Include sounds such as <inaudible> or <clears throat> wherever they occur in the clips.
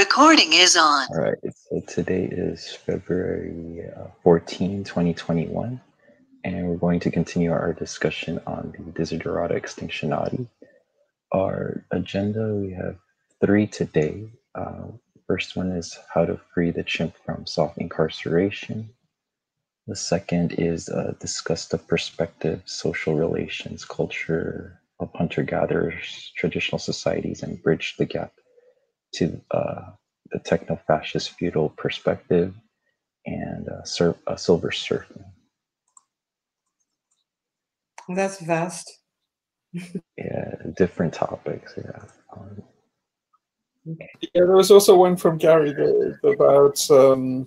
Recording is on. All right, so today is February uh, 14, 2021, and we're going to continue our discussion on the Desiderata Extinctionati. Our agenda, we have three today. Uh, first one is how to free the chimp from soft incarceration. The second is uh, discuss the perspective, social relations, culture of hunter-gatherers, traditional societies, and bridge the gap to uh, the techno-fascist feudal perspective and uh, sur- uh, silver surfing. That's vast. yeah, different topics. Yeah. Um, okay. Yeah, there was also one from Gary about um,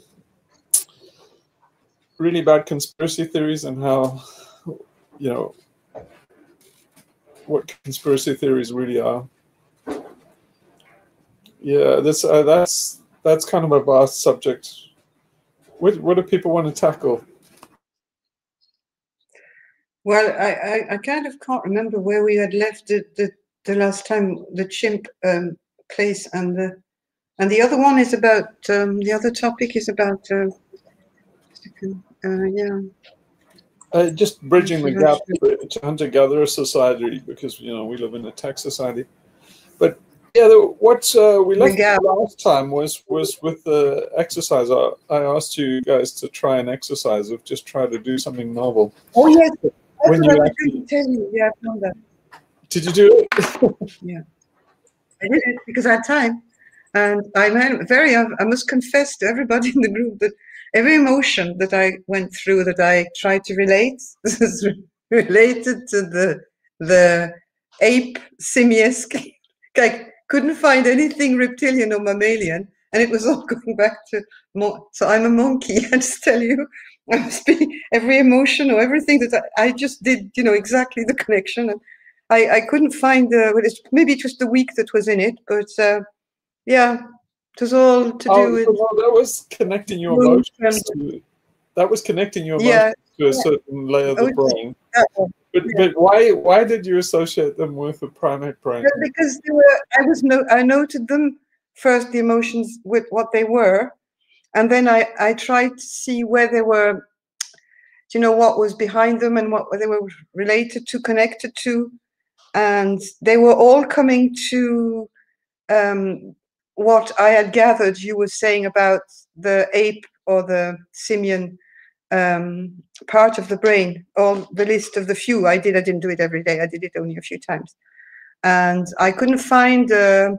really bad conspiracy theories and how, you know, what conspiracy theories really are. Yeah, this uh, that's that's kind of a vast subject. What what do people want to tackle? Well, I, I, I kind of can't remember where we had left the, the, the last time the chimp um, place and the and the other one is about um, the other topic is about uh, uh, yeah. Uh, just bridging the gap to hunter-gatherer society because you know we live in a tech society, but yeah, what uh, we left last time was was with the exercise. I, I asked you guys to try an exercise of just try to do something novel. Oh yes, that's when what you I actually, tell you. Yeah, I found that. Did you do it? <laughs> yeah, I did it because I had time, and I'm very. I must confess to everybody <laughs> in the group that every emotion that I went through, that I tried to relate, <laughs> is related to the the ape simiesque like couldn't find anything reptilian or mammalian, and it was <laughs> all going back to mo- so I'm a monkey. <laughs> I just tell you, I must be every emotion or everything that I, I just did, you know, exactly the connection, and I, I couldn't find the well, it's, maybe just the week that was in it, but uh, yeah, it was all to oh, do with. Well, that was connecting your emotions to. That was connecting your emotions yeah, to a yeah. certain layer of the brain. Yeah. But, but why why did you associate them with the primate brain? Because they were, I was no, I noted them first the emotions with what they were, and then I I tried to see where they were, you know, what was behind them and what they were related to, connected to, and they were all coming to um, what I had gathered you were saying about the ape or the simian um, part of the brain, or the list of the few I did. I didn't do it every day. I did it only a few times, and I couldn't find uh,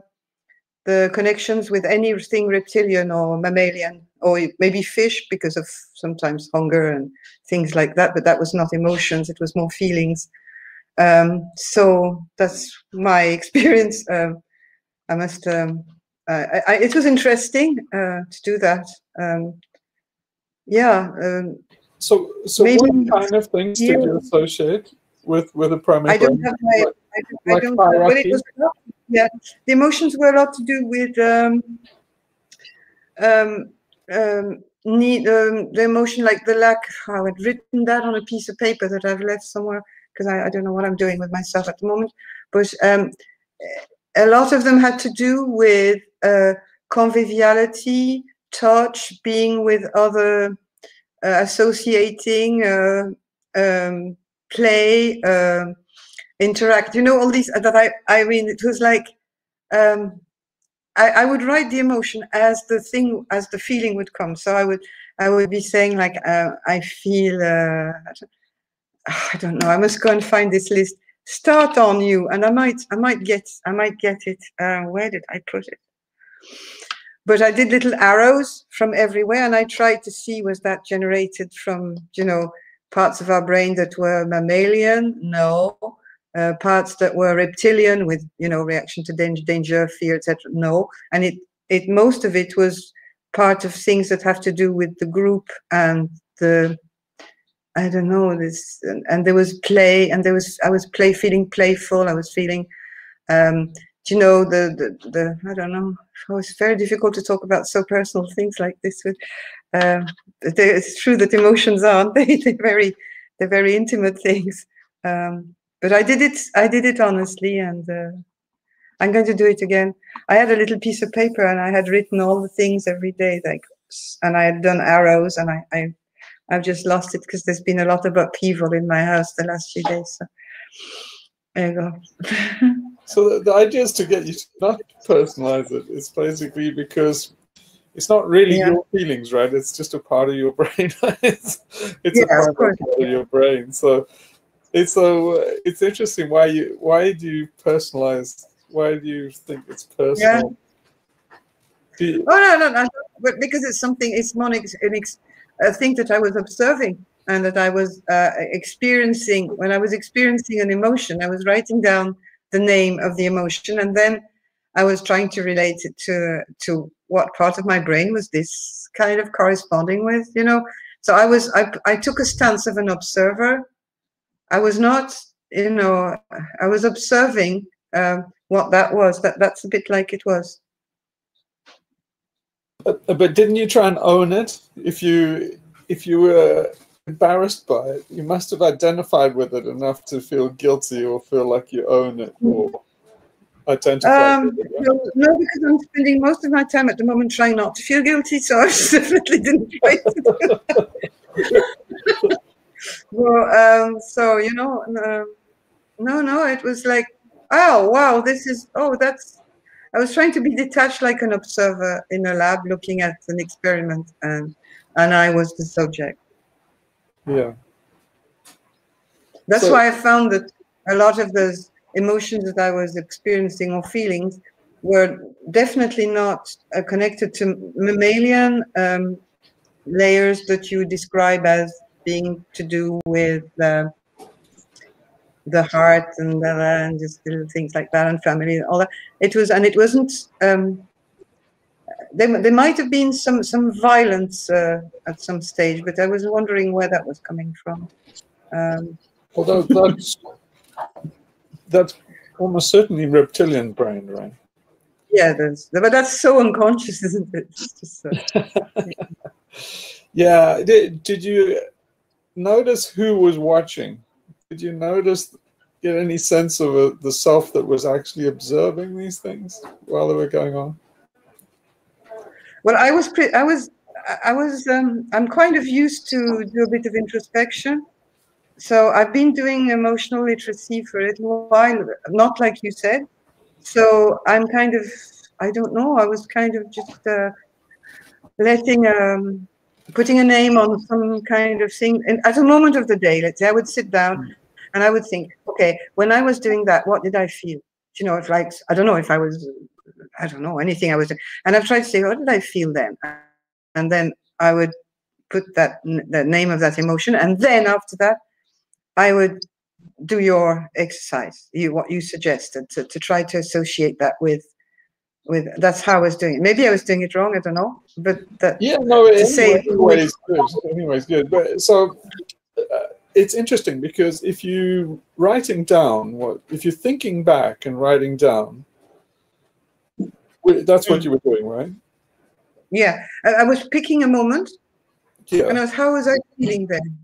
the connections with anything reptilian or mammalian, or maybe fish because of sometimes hunger and things like that. But that was not emotions; it was more feelings. Um, so that's my <laughs> experience. Um, I must. Um, I, I, it was interesting uh, to do that. Um, yeah. Um, so, so what kind of things did you associate with with a primate? I don't have my. I don't, like I don't have, but it was yeah. The emotions were a lot to do with um, um, um, need um, the emotion like the lack. I had written that on a piece of paper that I've left somewhere because I, I don't know what I'm doing with myself at the moment. But um, a lot of them had to do with uh, conviviality, touch, being with other, uh, associating, uh, um, play, uh, interact. You know, all these that I, I mean, it was like, um, I, I would write the emotion as the thing, as the feeling would come. So I would, I would be saying like, uh, I feel, uh, <sighs> I don't know, I must go and find this list. Start on you, and I might, I might get, I might get it. Uh, where did I put it? But I did little arrows from everywhere, and I tried to see was that generated from you know parts of our brain that were mammalian, no, uh, parts that were reptilian with you know reaction to danger, danger fear, etc. No, and it it most of it was part of things that have to do with the group and the I don't know this, and, and there was play, and there was I was play feeling playful. I was feeling um, you know the, the the I don't know. Oh, it's very difficult to talk about so personal things like this. With um, it's true that emotions aren't <laughs> they? They're very they're very intimate things. Um, but I did it. I did it honestly, and uh, I'm going to do it again. I had a little piece of paper and I had written all the things every day, like, and I had done arrows and I, I I've just lost it because there's been a lot of upheaval in my house the last few days. So there you go. <laughs> so the, the, idea is to get you to not personalize it. It's basically because it's not really yeah. your feelings, right? It's just a part of your <laughs> brain. it's it's yeah, a part of, part of your brain. So it's so uh, it's interesting why you why do you personalize? Why do you think it's personal? Yeah. You, oh no, no, no, but because it's something. It's more an, a thing that I was observing and that I was uh, experiencing when I was experiencing an emotion. I was writing down the name of the emotion, and then I was trying to relate it to to what part of my brain was this kind of corresponding with, you know. So I was I I took a stance of an observer. I was not, you know, I was observing um, what that was. That that's a bit like it was. But, but didn't you try and own it? If you if you were embarrassed by it, you must have identified with it enough to feel guilty or feel like you own it or identify. Um, it, no, because I'm spending most of my time at the moment trying not to feel guilty, so I <laughs> definitely didn't <laughs> try to <laughs> well, um, so you know, no, no, no, it was like, oh wow, this is oh that's I was trying to be detached like an observer in a lab looking at an experiment and and I was the subject. Yeah. That's so, why I found that a lot of those emotions that I was experiencing or feelings were definitely not uh, connected to mammalian um, layers that you describe as being to do with uh, the heart and uh, and just little things like that and family and all that. It was and it wasn't. Um, there, there might have been some some violence uh, at some stage, but I was wondering where that was coming from. Um, Although that's that's almost certainly reptilian brain, right? Yeah, that's, but that's so unconscious, <laughs> isn't it? Uh, yeah. yeah. Did, did you notice who was watching? Did you notice, get any sense of a, the self that was actually observing these things while they were going on? Well, I was, I was, I was, um, I'm kind of used to do a bit of introspection. So I've been doing emotional literacy for a little while, not like you said. So I'm kind of, I don't know, I was kind of just uh, letting um, putting a name on some kind of thing. And at a moment of the day, let's say I would sit down and I would think, okay, when I was doing that, what did I feel? You know, if like, I don't know if I was, I don't know, anything I was doing. And I've tried to say, what did I feel then? And then I would put that, the name of that emotion. And then after that, I would do your exercise, you, what you suggested, to, to try to associate that with with that's how I was doing it. Maybe I was doing it wrong. I don't know, but that yeah, no. Anyway, say anyways, <laughs> good. Anyways, good. But so uh, it's interesting because if you writing down what if you're thinking back and writing down, that's what mm. you were doing, right? Yeah, I, I was picking a moment. Yeah. And I was, how was I feeling then?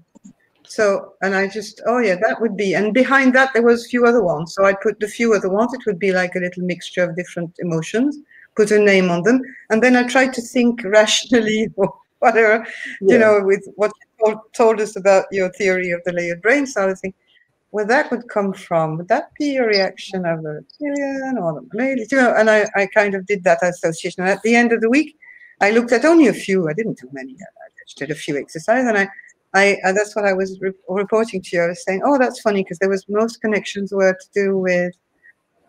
So, and I just, oh yeah, that would be, and behind that there was a few other ones. So I put the few other ones. It would be like a little mixture of different emotions, put a name on them, and then I tried to think <laughs> rationally or whatever, yeah. you know, with what you told, told, us about your theory of the layered brain. So I was thinking, where that would come from, would that be a reaction of the reptilian or the mammalian? You know, and I, I kind of did that association. And at the end of the week, I looked at only a few. I didn't do many. I just did a few exercises, and I I that's what I was re- reporting to you. I was saying, oh, that's funny because there was most connections were to do with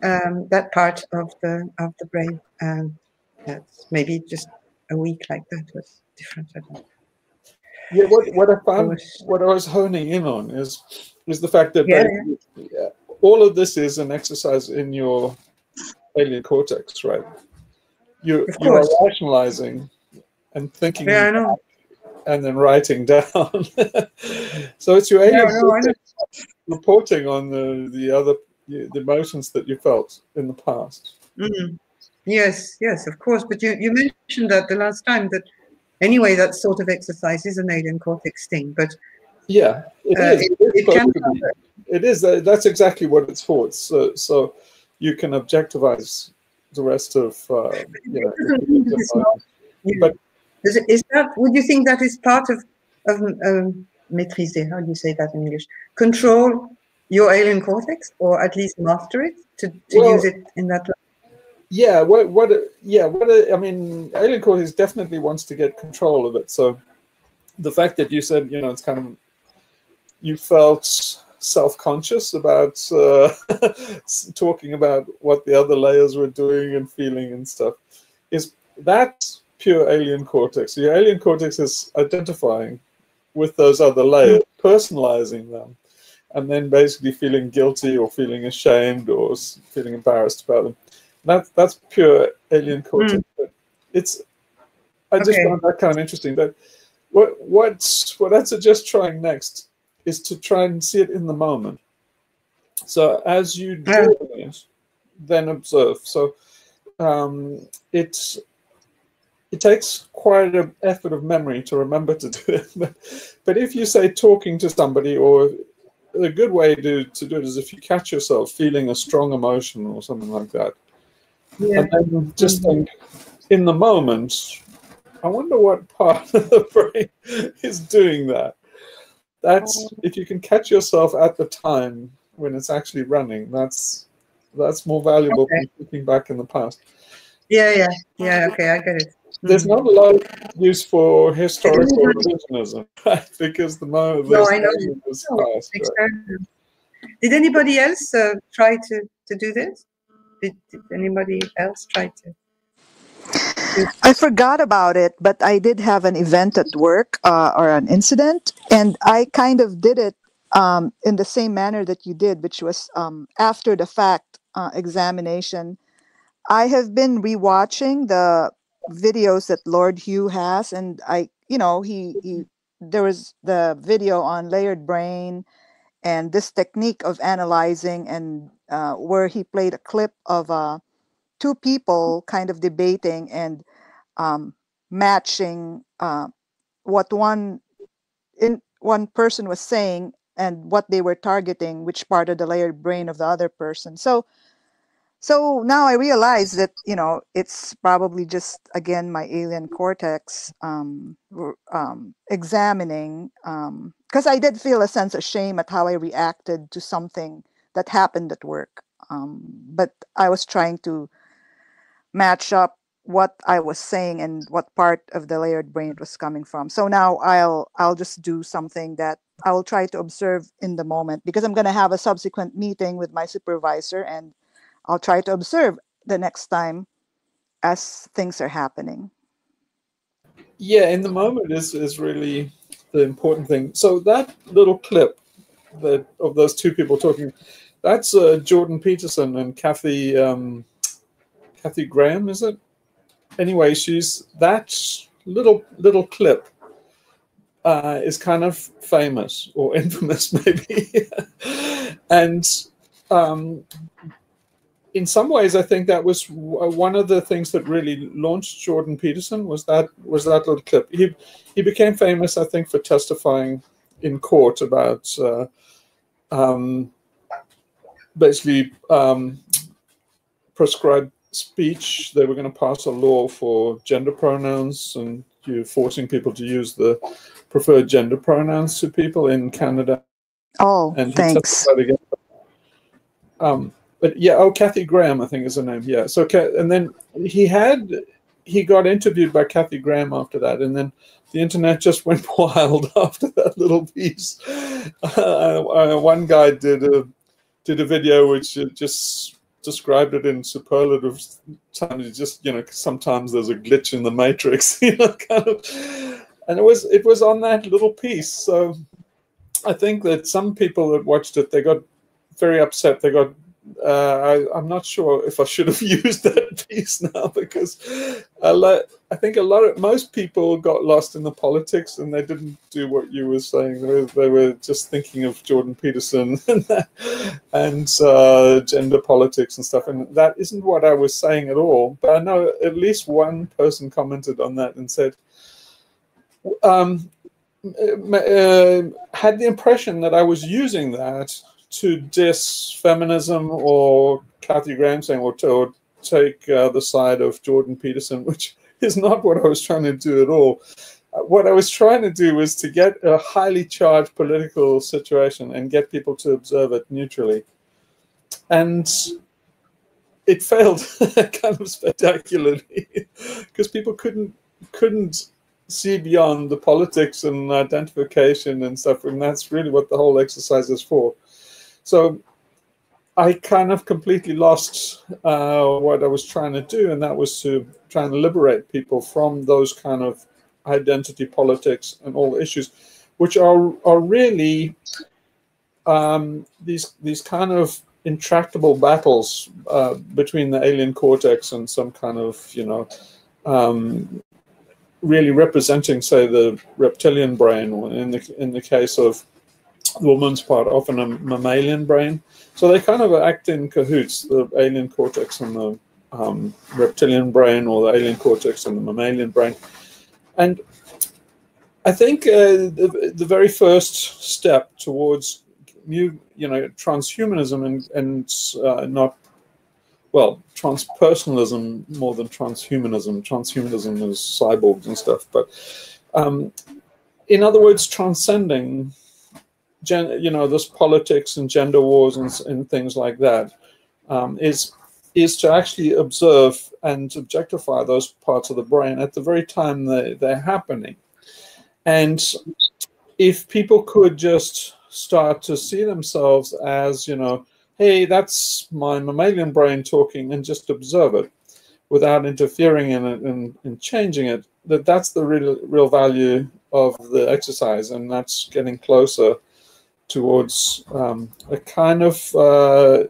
um, that part of the of the brain, and that's maybe just a week like that was different. I don't know. Yeah, what what I found, was, what I was honing in on is is the fact that yeah, all of this is an exercise in your alien cortex, right? You you are rationalizing and thinking. Yeah, I know and then writing <laughs> down. so it's your yeah, no, reporting on the the other the emotions that you felt in the past. Mm-hmm. Yes, yes, of course. But you, you mentioned that the last time that anyway that sort of exercise is an alien cortex thing. But yeah, it uh, is. It, it, it, is. It is. That's exactly what it's for. It's, uh, so you can objectivize the rest of uh, you know. But is, is that would you think that is part of of um, maîtriser? How do you say that in English? Control your alien cortex, or at least master it to, to well, use it in that way. Yeah, what what yeah, what I mean, alien cortex definitely wants to get control of it. So the fact that you said, you know, it's kind of you felt self-conscious about uh, <laughs> talking about what the other layers were doing and feeling and stuff is that pure alien cortex. Your alien cortex is identifying with those other layers, personalizing them, and then basically feeling guilty or feeling ashamed or feeling embarrassed about them. That that's pure alien cortex. Mm. But it's I just okay. found that kind of interesting. That what what's what I'd suggest trying next is to try and see it in the moment. So as you do it, then observe. So um, it's it takes quite an effort of memory to remember to do it. <laughs> but if you say talking to somebody, or a good way to, to do it is if you catch yourself feeling a strong emotion or something like that. Yeah. And then just mm-hmm. think in the moment, I wonder what part <laughs> of the brain is doing that. That's oh. if you can catch yourself at the time when it's actually running, that's that's more valuable okay. than looking back in the past. Yeah, yeah, yeah. Okay, I get it there's not a mm-hmm. lot of use for historical <laughs> revisionism, right? Because the moment no, I know. Is past, right? Did anybody else uh, try to, to do this? Did, did anybody else try to? I forgot about it, but I did have an event at work uh, or an incident, and I kind of did it um, in the same manner that you did, which was um, after the fact uh, examination. I have been rewatching the videos that Lord Hugh has, and I, you know, he he there was the video on layered brain and this technique of analyzing and uh, where he played a clip of uh, two people kind of debating and um, matching uh, what one in one person was saying and what they were targeting which part of the layered brain of the other person. So so now I realize that you know it's probably just again my alien cortex um, um, examining because I did feel a sense of shame at how I reacted to something that happened at work, um, but I was trying to match up what I was saying and what part of the layered brain it was coming from. So now I'll I'll just do something that I will try to observe in the moment because I'm going to have a subsequent meeting with my supervisor and I'll try to observe the next time as things are happening. Yeah, in the moment is is really the important thing. So that little clip that of those two people talking, that's uh, Jordan Peterson and Cathy um, Cathy Graham, is it? Anyway, she's that little little clip uh, is kind of famous or <laughs> infamous, maybe, and um, in some ways, I think that was one of the things that really launched Jordan Peterson was that was that little clip. He he became famous, I think, for testifying in court about uh, um, basically um, prescribed speech. They were going to pass a law for gender pronouns and you forcing people to use the preferred gender pronouns to people in Canada. Oh, and thanks. Um, but yeah, oh, Cathy Graham, I think is her name. Yeah. So, and then he had, he got interviewed by Cathy Graham after that. And then the internet just <laughs> went wild <laughs> after that little piece. Uh, uh, one guy did a, did a video which just described it in superlative terms. Just, you know, sometimes there's a glitch in the matrix, <laughs> you know, kind of, and it was, it was on that little piece. So I think that some people that watched it, they got very upset. They got uh, I, am not sure if I should have <laughs> used that piece now because lot, I think a lot of most people got lost in the politics and they didn't do what you were saying. They were, they were just thinking of Jordan Peterson <laughs> and uh, gender politics and stuff, and that isn't what I was saying at all. But I know at least one person commented on that and said. Um, uh, had the impression that I was using that to diss feminism or Cathy Graham saying, or, or take uh, the side of Jordan Peterson, <laughs> which is not what I was trying to do at all. Uh, what I was trying to do was to get a highly charged political situation and get people to observe it neutrally. And it failed <laughs> kind of spectacularly <laughs> because people couldn't couldn't see beyond the politics and identification and stuff, and that's really what the whole exercise is for. So I kind of completely lost uh, what I was trying to do, and that was to try and liberate people from those kind of identity politics and all the issues, which are are really um, these these kind of intractable battles uh, between the alien cortex and some kind of you know um, really representing, say, the reptilian brain, in the in the case of woman's part, often a mammalian brain. So they kind of act in cahoots, the alien cortex and the um, reptilian brain, or the alien cortex and the mammalian brain. And I think uh, the, the very first step towards new, you know, transhumanism and, and uh, not well, transpersonalism more than transhumanism. Transhumanism is cyborgs and stuff, but um, in other words, transcending, you know, this politics and gender wars and, and things like that um, is is to actually observe and objectify those parts of the brain at the very time they, they're happening. And if people could just start to see themselves as, you know, hey, that's my mammalian brain talking, and just observe it without interfering in it and, and changing it, that that's the real, real value of the exercise, and that's getting closer towards um, a kind of uh,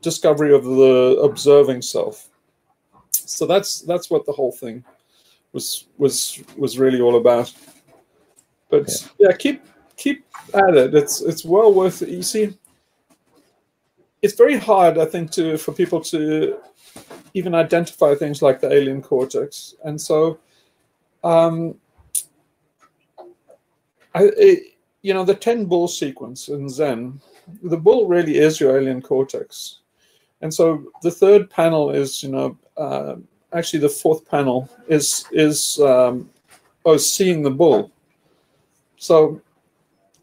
discovery of the observing self. So that's that's what the whole thing was was was really all about. But yeah, yeah keep keep at it. It's it's well worth it. You see, it's very hard, I think, to for people to even identify things like the alien cortex, and so, um, I, it, you know, the ten bull sequence in Zen, the bull really is your alien cortex, and so the third panel is, you know, uh, actually the fourth panel is is um, oh, seeing the bull. So,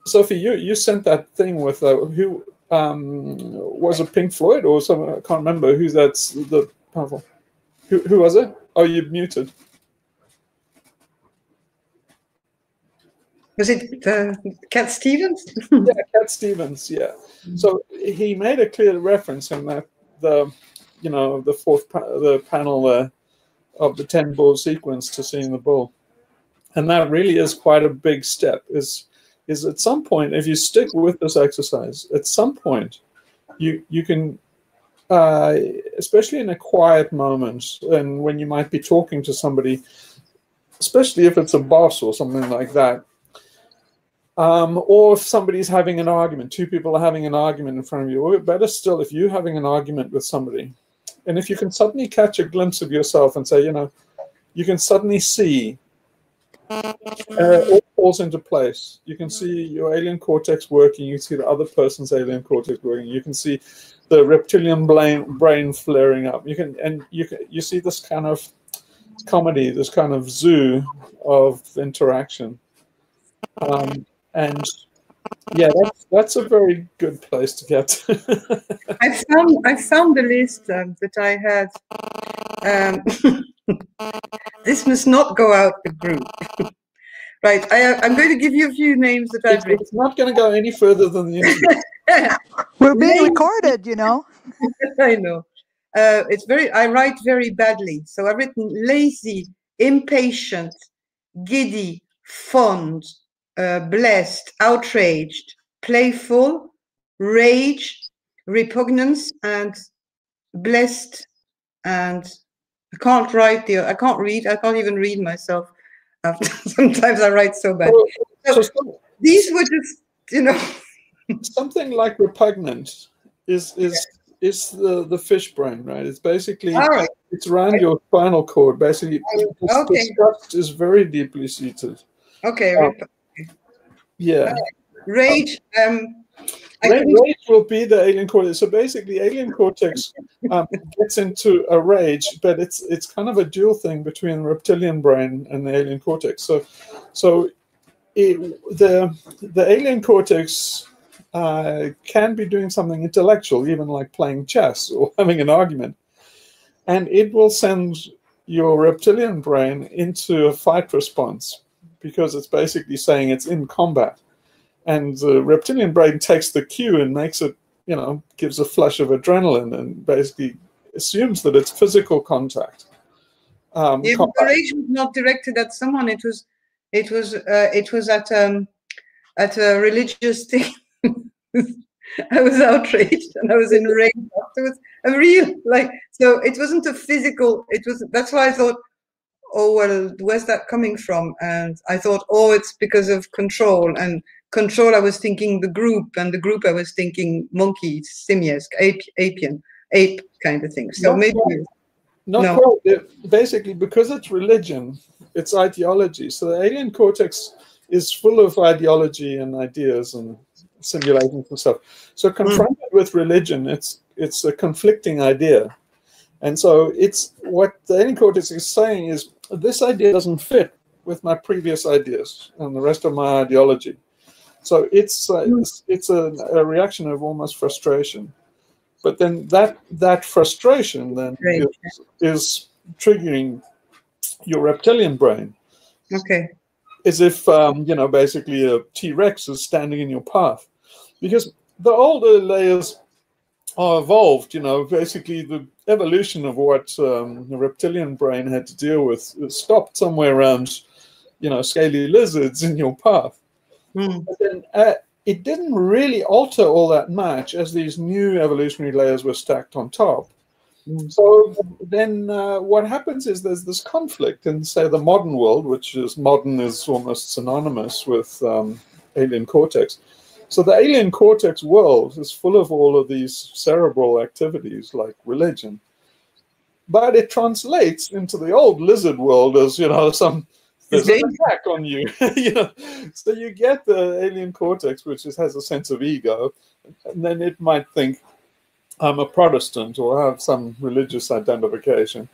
Sophie, you you sent that thing with uh, who um, was it Pink Floyd or someone? I can't remember who's that's the powerful. Who, who was it? Oh, you muted. Was it uh, Cat Stevens? <laughs> yeah, Cat Stevens. Yeah. So he made a clear reference in that the, you know, the fourth pa the panel uh, of the ten bull sequence to seeing the bull, and that really is quite a big step. Is is at some point, if you stick with this exercise, at some point, you you can, uh, especially in a quiet moment, and when you might be talking to somebody, especially if it's a boss or something like that, um, or if somebody's having an argument, two people are having an argument in front of you, or better still, if you're having an argument with somebody, and if you can suddenly catch a glimpse of yourself and say, you know, you can suddenly see uh, all falls into place. You can see your alien cortex working. You see the other person's alien cortex working. You can see the reptilian brain, brain flaring up. You can and you can you see this kind of comedy, this kind of zoo of interaction. Um, and yeah, that's that's a very good place to get. <laughs> I found I found the list um, that I had. Um, <laughs> this must not go out the group. <laughs> right, I, am going to give you a few names that I've written. It's not going to go any further than the We're being recorded, you know. I know. Uh, it's very. I write very badly, so I've written lazy, impatient, giddy, fond, uh, blessed, outraged, playful, rage, repugnance, and blessed and I can't write the. I can't read. I can't even read myself. After <laughs> sometimes I write so bad. So, so these were just, you know, <laughs> something like repugnant is is yeah. is the the fish brain, right? It's basically it's around your spinal cord. Basically, okay. disgust is very deeply seated. Okay. Um, yeah. Rage. Um, rage will be the alien cortex. So basically, alien cortex um, gets into a rage, but it's it's kind of a dual thing between reptilian brain and the alien cortex. So, so it, the the alien cortex uh, can be doing something intellectual, even like playing chess or <laughs> having an argument, and it will send your reptilian brain into a fight response because it's basically saying it's in combat. And the reptilian brain takes the cue and makes it, you know, gives a flush of adrenaline and basically assumes that it's physical contact. Um, the rage was not directed at someone. It was, it was, uh, it was at um, at a religious thing. <laughs> I was outraged and I was enraged afterwards. A real like so it wasn't a physical. It was that's why I thought, oh well, where's that coming from? And I thought, oh, it's because of control and control. I was thinking the group, and the group I was thinking monkey, simiesque, ape, apian, ape kind of thing. So not maybe. Quite. Not no. quite. Basically, because it's religion, it's ideology. So the alien cortex is full of ideology and ideas and simulations and stuff. So hmm. confronted mm. with religion, it's it's a conflicting idea. And so it's what the alien cortex is saying is this idea doesn't fit with my previous ideas and the rest of my ideology. So it's uh, mm. it's, it's a, a, reaction of almost frustration. But then that that frustration then is, is, triggering your reptilian brain. Okay. As if um, you know, basically a T Rex is standing in your path, because the older layers are evolved. You know, basically the evolution of what um, the reptilian brain had to deal with stopped somewhere around, you know, scaly lizards in your path. Mm. But then uh, it didn't really alter all that much as these new evolutionary layers were stacked on top. Mm. So then uh, what happens is there's this conflict in, say, the modern world, which is modern is almost synonymous with um, alien cortex. So the alien cortex world is full of all of these cerebral activities like religion. But it translates into the old lizard world as, you know, some there's an attack on you. <laughs> you know? So you get the alien cortex, which is, has a sense of ego, and then it might think, I'm a Protestant or have some religious identification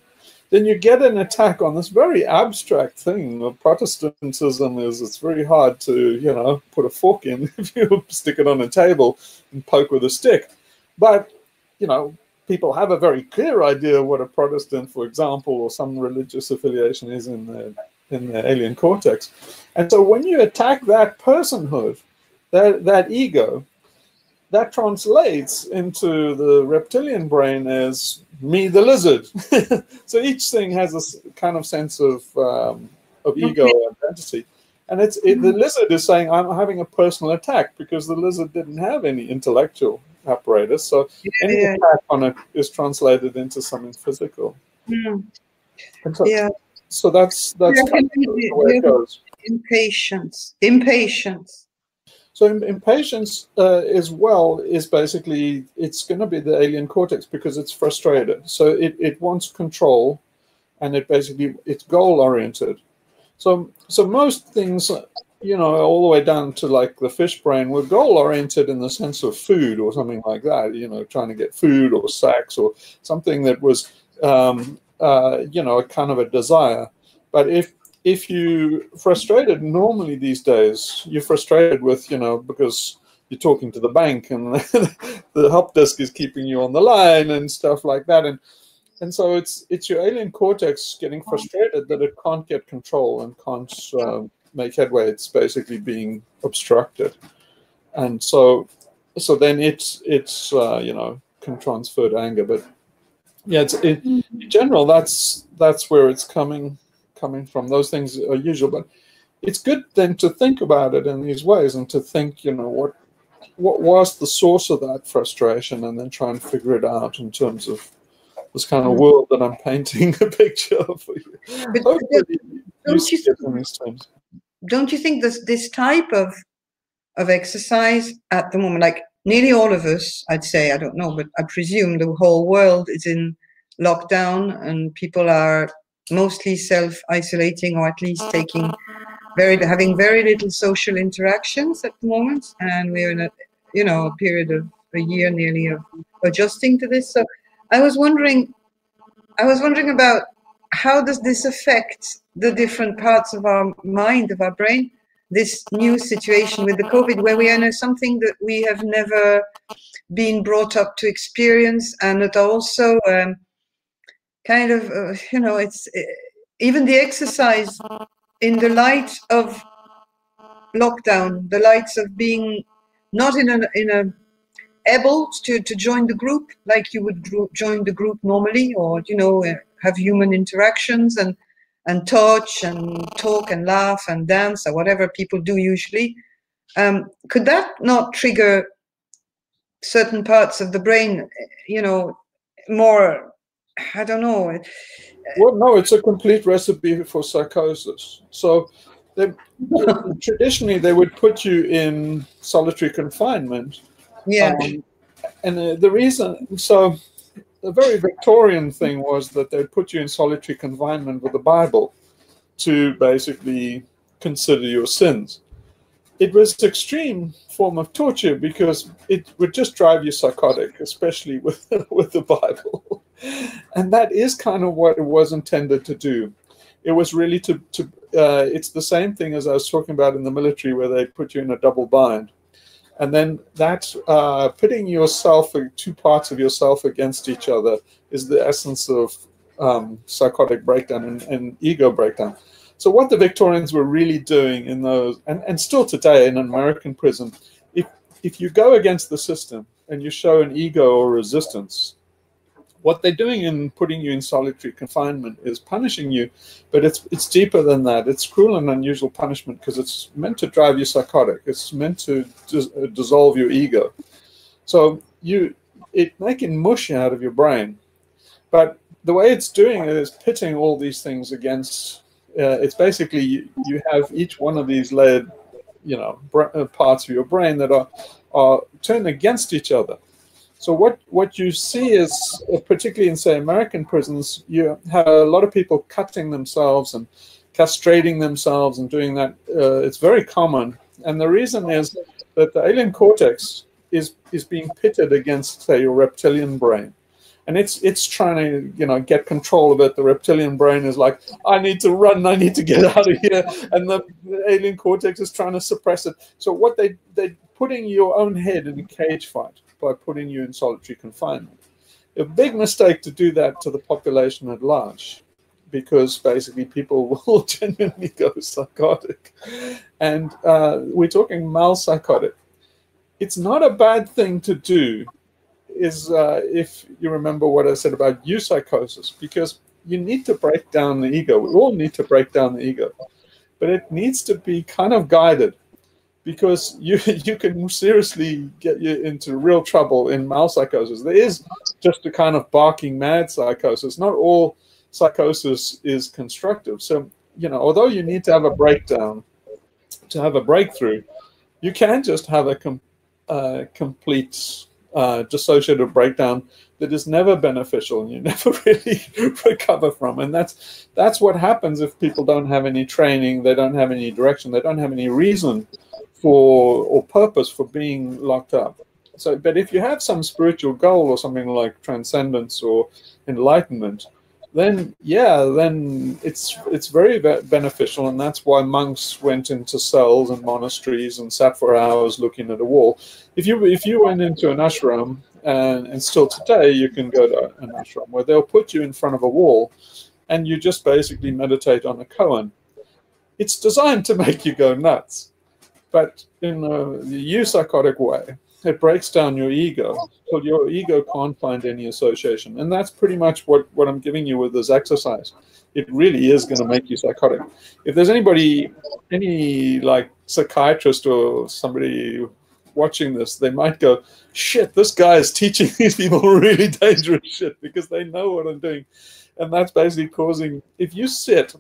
then you get an attack on this very abstract thing of Protestantism is it's very hard to, you know, put a fork in <laughs> if you stick it on a table and poke with a stick. But, you know, people have a very clear idea what a Protestant, for example, or some religious affiliation is in the in the alien cortex. And so when you attack that personhood, that that ego, that translates into the reptilian brain as me the lizard. <laughs> so each thing has a kind of sense of um, of ego identity. And it's it, the mm-hmm. lizard is saying I'm having a personal attack because the lizard didn't have any intellectual apparatus. So yeah, any yeah. attack on it is translated into something physical. Mm. So, yeah. So that's that's yeah, the way it goes. Impatience. Impatience. So impatience uh, as well is basically it's going to be the alien cortex because it's frustrated. So it, it wants control, and it basically it's goal oriented. So so most things, you know, all the way down to like the fish brain were goal oriented in the sense of food or something like that. You know, trying to get food or sex or something that was um, uh, you know a kind of a desire. But if if you frustrated normally these days, you're frustrated with, you know, because you're talking to the bank and <laughs> the help desk is keeping you on the line and stuff like that. And and so it's it's your alien cortex getting frustrated that it can't get control and can't uh, make headway. It's basically being obstructed, and so so then it's it's uh, you know can transfer to anger. But yeah, it's it, in general that's that's where it's coming coming from. Those things are usual, but it's good then to think about it in these ways and to think, you know, what what was the source of that frustration, and then try and figure it out in terms of this kind of mm. world that I'm painting a picture of for you. But, don't, you think, don't you think this this type of of exercise at the moment, like nearly all of us, I'd say, I don't know, but I presume the whole world is in lockdown and people are mostly self-isolating or at least taking very having very little social interactions at the moment and we're in a you know, a period of a year nearly of adjusting to this. So I was wondering, I was wondering about how does this affect the different parts of our mind, of our brain, this new situation with the COVID, where we are in something that we have never been brought up to experience, and it also um, kind of, uh, you know, it's uh, even the exercise in the light of lockdown, the lights of being not in a in a able to, to join the group like you would join the group normally or you know uh, have human interactions and and touch and talk and laugh and dance or whatever people do usually. Um, could that not trigger certain parts of the brain you know more i don't know well no it's a complete recipe for psychosis so they, <laughs> traditionally they would put you in solitary confinement yeah. Um, and uh, the reason, so the very Victorian thing was that they'd put you in solitary confinement with the Bible to basically consider your sins. It was an extreme form of torture because it would just drive you psychotic, especially with <laughs> with the Bible. And that is kind of what it was intended to do. It was really to, to uh, it's the same thing as I was talking about in the military where they put you in a double bind and then that uh, putting yourself, two parts of yourself against each other, is the essence of um, psychotic breakdown and, and, ego breakdown. So what the Victorians were really doing in those, and, and still today in an American prison, if if you go against the system and you show an ego or resistance, what they're doing in putting you in solitary confinement is punishing you, but it's it's deeper than that. It's cruel and unusual punishment because it's meant to drive you psychotic. It's meant to dis uh, dissolve your ego. So you it making mush out of your brain, but the way it's doing it is pitting all these things against. Uh, it's basically you, you have each one of these layered, you know, uh, parts of your brain that are are turned against each other. So what, what you see is, uh, particularly in, say, American prisons, you have a lot of people cutting themselves and castrating themselves and doing that. Uh, it's very common. And the reason is that the alien cortex is, is being pitted against, say, your reptilian brain. And it's it's trying to you know get control of it. The reptilian brain is like, I need to run, I need to get <laughs> out of here, and the, the alien cortex is trying to suppress it. So what they they're putting your own head in a cage fight by putting you in solitary confinement. A big mistake to do that to the population at large because basically people <laughs> will genuinely go psychotic. And uh, we're talking mild psychotic. It's not a bad thing to do, is uh, if you remember what I said about eupsychosis, because you need to break down the ego. We all need to break down the ego, but it needs to be kind of guided because you <laughs> you can seriously get you into real trouble in mild psychosis. There is just a kind of barking mad psychosis. Not all psychosis is constructive. So you know, although you need to have a breakdown to have a breakthrough, you can just have a com uh, complete uh, dissociative breakdown that is never beneficial and you <laughs> never really <laughs> recover from. And that's that's what happens if people don't have any training, they don't have any direction, they don't have any reason for or purpose for being locked up. So, but if you have some spiritual goal or something like transcendence or enlightenment, then yeah, then it's it's very beneficial, and that's why monks went into cells and monasteries and sat for hours looking at a wall. If you if you went into an ashram, and, and still today you can go to an ashram where they'll put you in front of a wall, and you just basically meditate on a koan. It's designed to make you go nuts but in a eupsychotic way, it breaks down your ego. So your ego can't find any association. And that's pretty much what, what I'm giving you with this exercise. It really is going to make you psychotic. If there's anybody, any like psychiatrist or somebody watching this, they might go, shit, this guy is teaching <laughs> these people really dangerous shit because they know what I'm doing. And that's basically causing, if you sit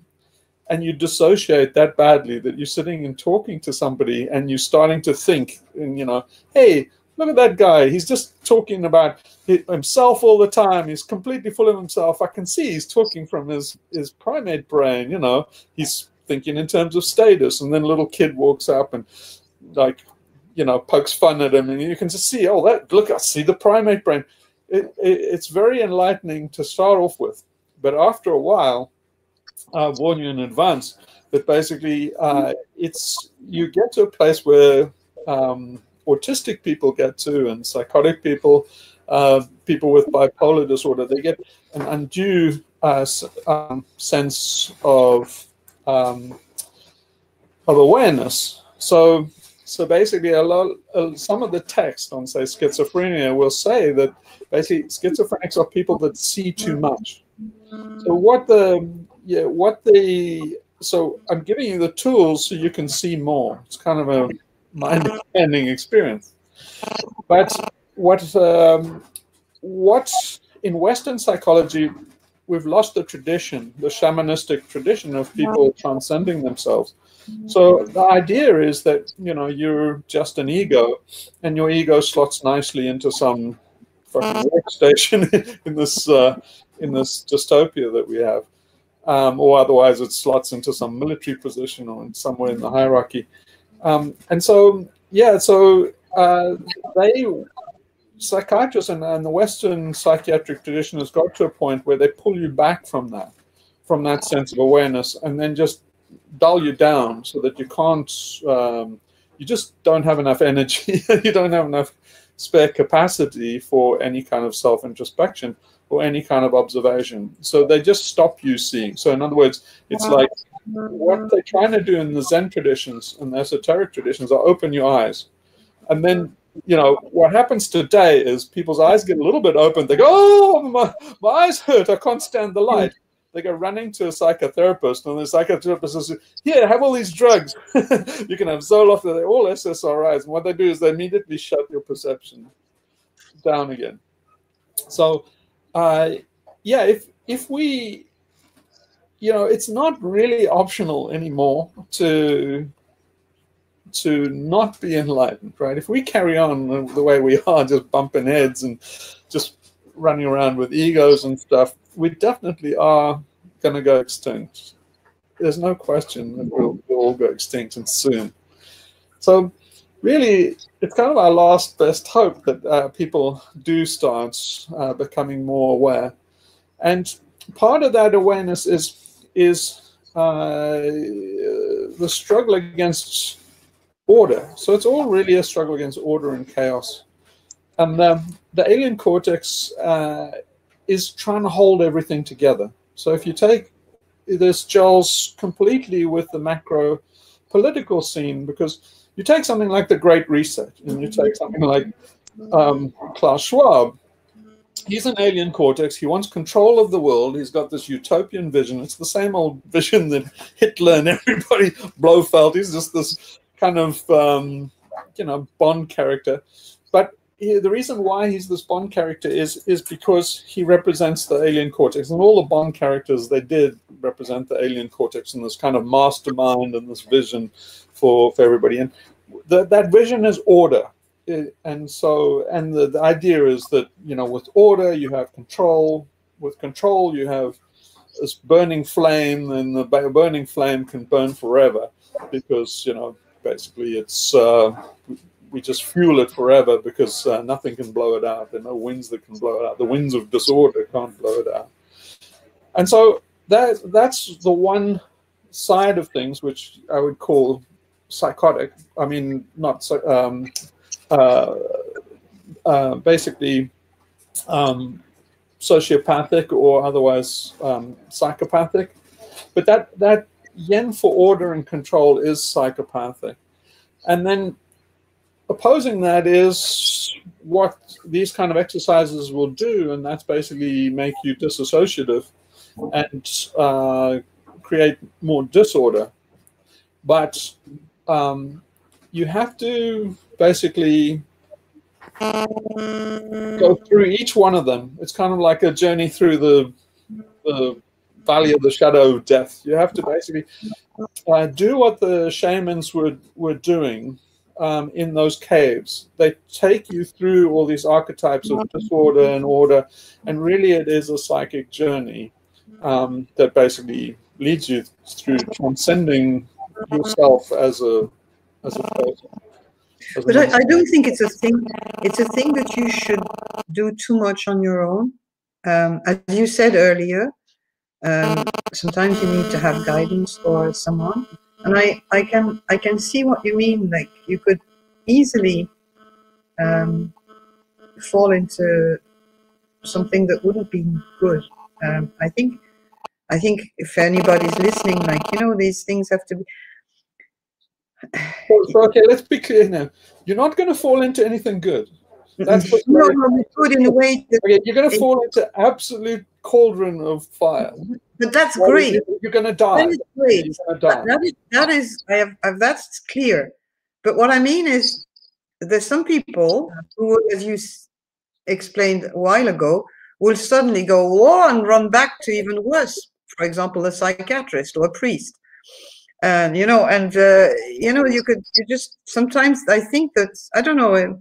and you dissociate that badly that you're sitting and talking to somebody and you're starting to think and you know hey look at that guy. He's just talking about himself all the time. He's completely full of himself. I can see he's talking from his his primate brain you know. He's thinking in terms of status. And then a little kid walks up and like you know, pokes fun at him, and you can just see, oh, that look, I see the primate brain. It, it, it's very enlightening to start off with, but after a while, I warn you in advance that basically uh, it's you get to a place where um, autistic people get to, and psychotic people, uh, people with bipolar disorder, they get an undue uh, um, sense of um, of awareness. So, so basically, a lot, uh, some of the text on say schizophrenia will say that basically schizophrenics are people that see too much. So what the yeah what the so I'm giving you the tools so you can see more. It's kind of a mind expanding experience. But what um, what in Western psychology we've lost the tradition, the shamanistic tradition of people transcending themselves. So the idea is that you know you're just an ego, and your ego slots nicely into some fucking workstation <laughs> in this uh, in this dystopia that we have, um, or otherwise it slots into some military position or somewhere in the hierarchy. Um, and so yeah, so uh, they psychiatrists and, and the Western psychiatric tradition has got to a point where they pull you back from that, from that sense of awareness, and then just dull you down so that you can't, um, you just don't have enough energy, <laughs> you don't have enough spare capacity for any kind of self introspection or any kind of observation. So they just stop you seeing. So, in other words, it's like what they're trying to do in the Zen traditions and the esoteric traditions are open your eyes. And then you know, what happens today is people's eyes get a little bit open. They go, oh, my, my eyes hurt. I can't stand the light. They go running to a psychotherapist, and the psychotherapist says, Here, have all these drugs. <laughs> you can have Zoloft, they're all SSRIs. And what they do is they immediately shut your perception down again. So, uh, yeah, if if we, you know, it's not really optional anymore to to not be enlightened, right? If we carry on the way we are, just bumping heads and just running around with egos and stuff, we definitely are going to go extinct. There's no question that we'll, we'll all go extinct and soon. So, really, it's kind of our last best hope that uh, people do start uh, becoming more aware. And part of that awareness is is uh, the struggle against order. So it's all really a struggle against order and chaos. And um, the alien cortex uh, is trying to hold everything together. So if you take this gels completely with the macro political scene, because you take something like the Great Reset, and you take something like um, Klaus Schwab. He's an alien cortex. He wants control of the world. He's got this utopian vision. It's the same old vision that Hitler and <laughs> everybody Blofeld. He's just this kind of um, you know Bond character, but he, the reason why he's this Bond character is is because he represents the alien cortex, and all the Bond characters they did represent the alien cortex and this kind of mastermind and this vision for for everybody, and the, that vision is order. and so, and the, the idea is that you know, with order you have control. With control, you have this burning flame, and the burning flame can burn forever because you know basically. It's uh, we just fuel it forever because uh, nothing can blow it out. There are no winds that can blow it out. The winds of disorder can't blow it out. And so that that's the one side of things which I would call psychotic. I mean, not um, uh, uh, basically um, sociopathic or otherwise um, psychopathic. But that that yen for order and control is psychopathic. And then opposing that is what these kind of exercises will do, and that's basically make you disassociative and uh, create more disorder. But um, you have to basically go through each one of them. It's kind of like a journey through the, the valley of the shadow of death. You have to basically uh, do what the shamans were were doing um, in those caves. They take you through all these archetypes of disorder and order, and really it is a psychic journey um, that basically leads you through transcending yourself as a as a person. but I, I, don't think it's a thing. It's a thing that you should do too much on your own. Um, as you said earlier, um, sometimes you need to have guidance or someone. And I, I can I can see what you mean. Like you could easily um, fall into something that wouldn't be good. Um, I think I think if anybody's listening, like you know, these things have to be so, okay, let's be clear now. You're not going to fall into anything good. That's what no, no, good in a way. That okay, you're going to fall into absolute cauldron of fire. But that's well, great. You're going to die. That is great. Die. That is, that is I have, I have, that's clear. But what I mean is, there's some people who, as you explained a while ago, will suddenly go war and run back to even worse. For example, a psychiatrist or a priest and you know and uh, you know you could you just sometimes i think that i don't know uh,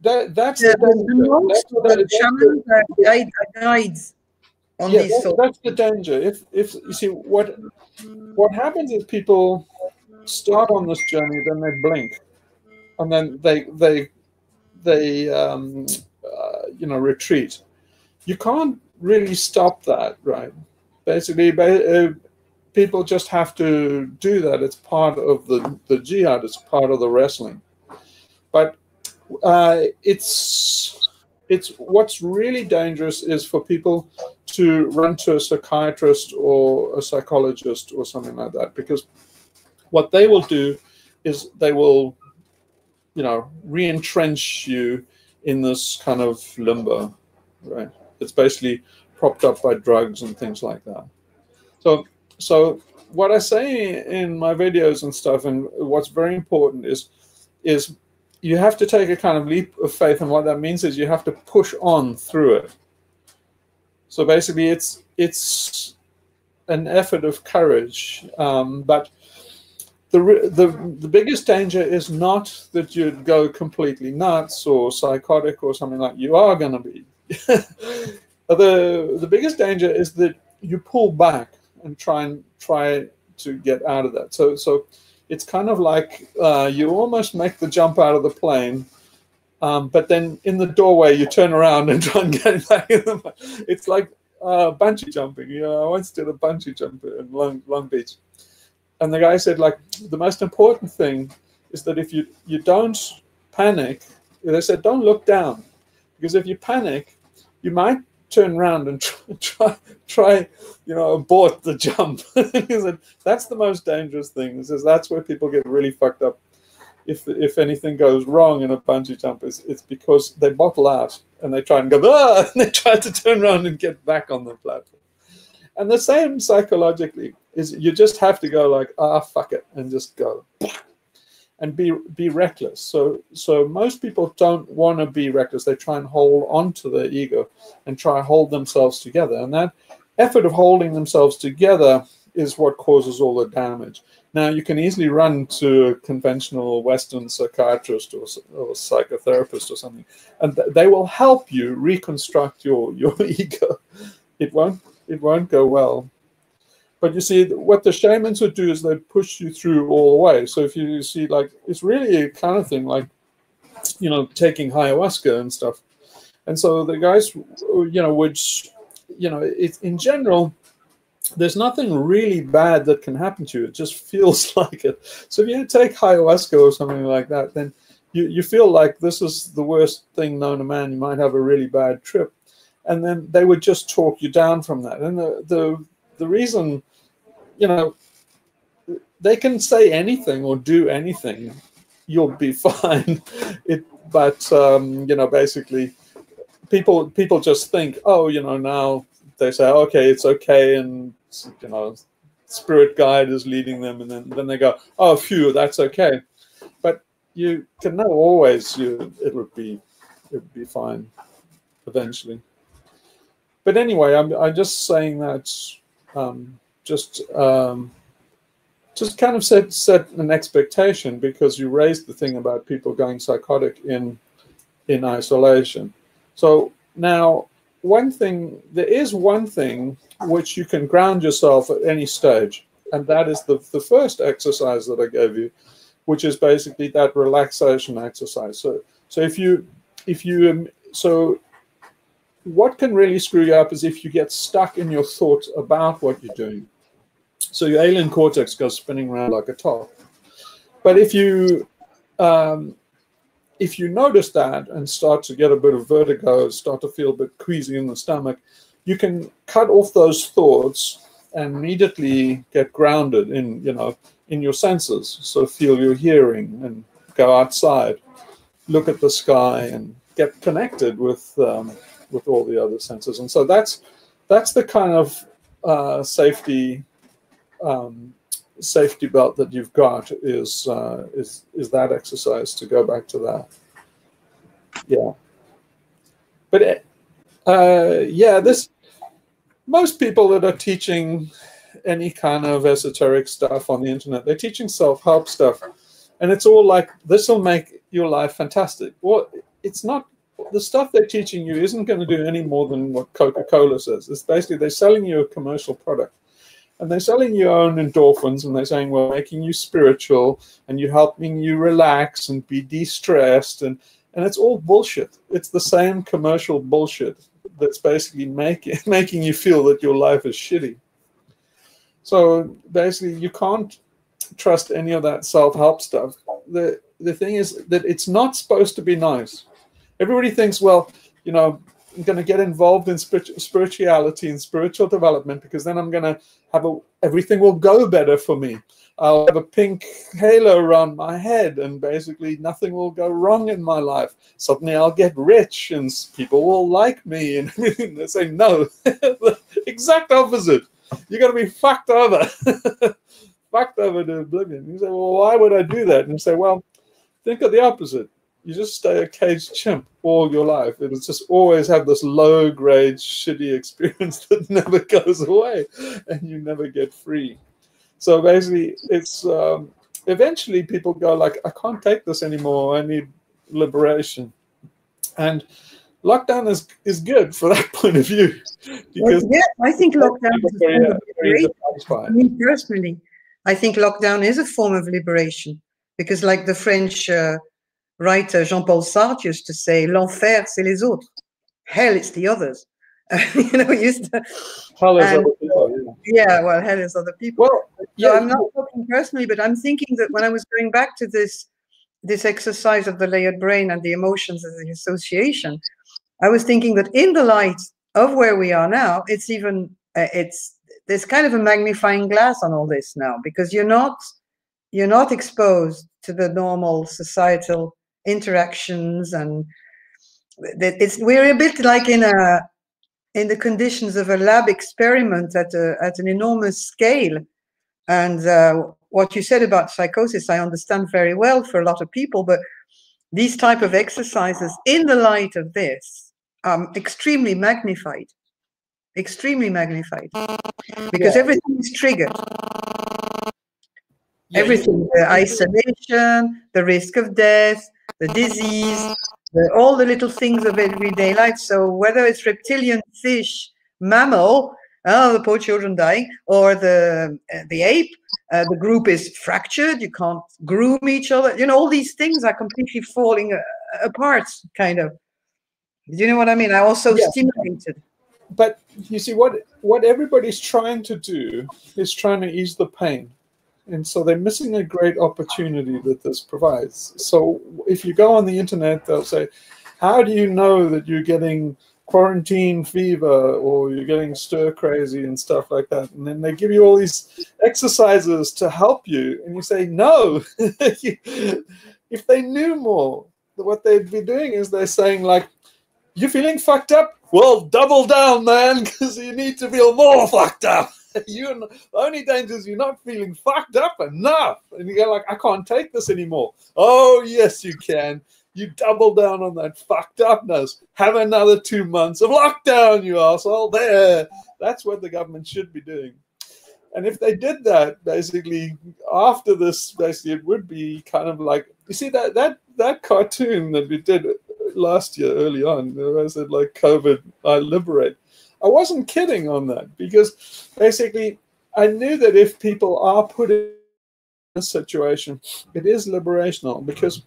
that that's the, the, the most that's challenge guide, guides on yeah, these that's, that's the danger. If if you see what what happens is people start on this journey then they blink and then they they they um, uh, you know retreat. You can't really stop that right? Basically uh, people just have to do that. It's part of the, the jihad, it's part of the wrestling. But uh, it's it's what's really dangerous is for people to run to a psychiatrist or a psychologist or something like that because what they will do is they will you know re-entrench you in this kind of limbo right? It's basically propped up by drugs and things like that. So so what I say in my videos and stuff, and what's very important is, is you have to take a kind of leap of faith, and what that means is you have to push on through it. So basically, it's it's an effort of courage, um, but the, the the biggest danger is not that you'd go completely nuts or psychotic or something like you are going to be. <laughs> the the biggest danger is that you pull back and try and try to get out of that. So so it's kind of like uh, you almost make the jump out of the plane, um, but then in the doorway you turn around and <laughs> try and get back in the. It's like uh, bungee jumping. You know, I once did a bungee jump in Long, Long Beach, and the guy said like the most important thing is that if you you don't panic, they said don't look down, because if you panic, you might turn around and <laughs> try, try, try you know, abort the jump. <laughs> that's the most dangerous thing. He says that's where people get really fucked up. If if anything goes wrong in a bungee jump, it's, it's because they bottle out and they try and go, ah, <laughs> and they try to turn around and get back on the platform. And the same psychologically is you just have to go like, ah, fuck it, and just go and be be reckless. So so most people don't want to be reckless. They try and hold on to their ego and try and hold themselves together. And that effort of holding themselves together is what causes all the damage. Now you can easily run to a conventional Western psychiatrist or, or psychotherapist or something, and th- they will help you reconstruct your your <laughs> ego. It won't it won't go well. But you see, what the shamans would do is they push you through all the way. So if you see, like, it's really a kind of thing like, you know, taking ayahuasca and stuff. And so the guys, you know, which, you know, it, in general, there's nothing really bad that can happen to you. It just <laughs> feels like it. So if you take ayahuasca or something like that, then you, you feel like this is the worst thing known to man. You might have a really bad trip. And then they would just talk you down from that. And the, the, the reason you know, they can say anything or do anything, you'll be <laughs> fine. it, but um, you know, basically, people people just think, oh, you know, now they say, okay, it's okay, and you know, spirit guide is leading them, and then then they go, oh, phew, that's okay. But you can know always you it would be it would be fine eventually. But anyway, I'm I'm just saying that. Um, just um, just kind of set set an expectation because you raised the thing about people going psychotic in in isolation. So now one thing there is one thing which you can ground yourself at any stage, and that is the the first exercise that I gave you, which is basically that relaxation exercise. So, so if you, if you, um, so what can really screw you up is if you get stuck in your thoughts about what you're doing. So your alien cortex goes spinning around like a top. But if you um, if you notice that and start to get a bit of vertigo, start to feel a bit queasy in the stomach, you can cut off those thoughts and immediately get grounded in, you know, in your senses. So feel your hearing and go outside, look at the sky and get connected with um, with all the other senses. And so that's that's the kind of uh, safety um, safety belt that you've got is uh, is is that exercise to go back to that. Yeah, but it, uh, yeah, this most people that are teaching any kind of esoteric stuff on the internet, they're teaching self-help stuff, and it's all like this will make your life fantastic. Well, it's not. The stuff they're teaching you isn't going to do any more than what Coca-Cola says. It's basically they're selling you a commercial product and they're selling your own endorphins and they're saying we're making you spiritual and you're helping you relax and be de-stressed and and it's all bullshit. It's the same commercial bullshit that's basically making <laughs> making you feel that your life is shitty. So basically you can't trust any of that self-help stuff. The the thing is that it's not supposed to be nice. Everybody thinks well you know I'm going to get involved in spirituality and spiritual development because then I'm going to have a everything will go better for me. I'll have a pink halo around my head, and basically nothing will go wrong in my life. Suddenly I'll get rich, and people will like me, and <laughs> they say no, the <laughs> exact opposite. You're going to be fucked over, <laughs> fucked over to oblivion. You say, well, why would I do that? And you say, well, think of the opposite you just stay a caged chimp all your life. It'll just always have this low grade, shitty experience <laughs> that never goes away and you never get free. So basically, it's um, eventually people go like, I can't take this anymore. I need liberation. And lockdown is, is good for <laughs> that point of view. Because yeah, I think lockdown is very, very Me personally, I think lockdown is a form of liberation because, like the French. Uh, writer Jean-Paul Sartre used to say, "L'enfer, c'est les autres. Hell, it's the others." <laughs> you know, used to. <laughs> Hell is and, other people. Yeah. yeah. well, hell is other people. Well, yeah, so I'm not talking personally, but I'm thinking that when I was going back to this this exercise of the layered brain and the emotions as the association, I was thinking that in the light of where we are now, it's even uh, it's there's kind of a magnifying glass on all this now because you're not you're not exposed to the normal societal interactions and it's we're a bit like in a in the conditions of a lab experiment at a, at an enormous scale. And uh, what you said about psychosis i understand very well for a lot of people but these type of exercises in the light of this um extremely magnified extremely magnified. Because yeah. everything is triggered everything the isolation the risk of death the disease the, all the little things of everyday life. So whether it's reptilian fish mammal oh the poor children dying or the uh, the ape uh, the group is fractured you can't groom each other. You know all these things are completely falling uh, apart kind of. Do you know what i mean? I also yeah. stimulated. But you see what what everybody's trying to do is trying to ease the pain and so they're missing a great opportunity that this provides. So if you go on the internet, they'll say, how do you know that you're getting quarantine fever or you're getting stir crazy and stuff like that? And then they give you all these exercises to help you. And you say, no. <laughs> if they knew more, what they'd be doing is they're saying like, you're feeling fucked up? Well, double down, man, because you need to feel more fucked up. <laughs> you the only danger is you're not feeling fucked up enough, and you go like, I can't take this anymore. Oh yes, you can. You double down on that fucked upness. Have another two months of lockdown, you asshole. There, that's what the government should be doing. And if they did that, basically after this, basically it would be kind of like you see that that that cartoon that we did last year early on. I said like COVID, I liberate I wasn't kidding on that because basically I knew that if people are put in a situation, it is liberational because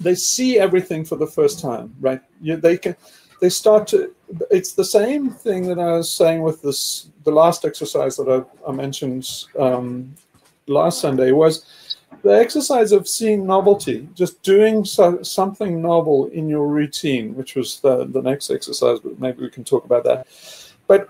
they see everything for the first time, right? You, they can, they start to. It's the same thing that I was saying with this. The last exercise that I, I mentioned um, last Sunday was the exercise of seeing novelty, just doing so, something novel in your routine, which was the, the next exercise, but maybe we can talk about that. But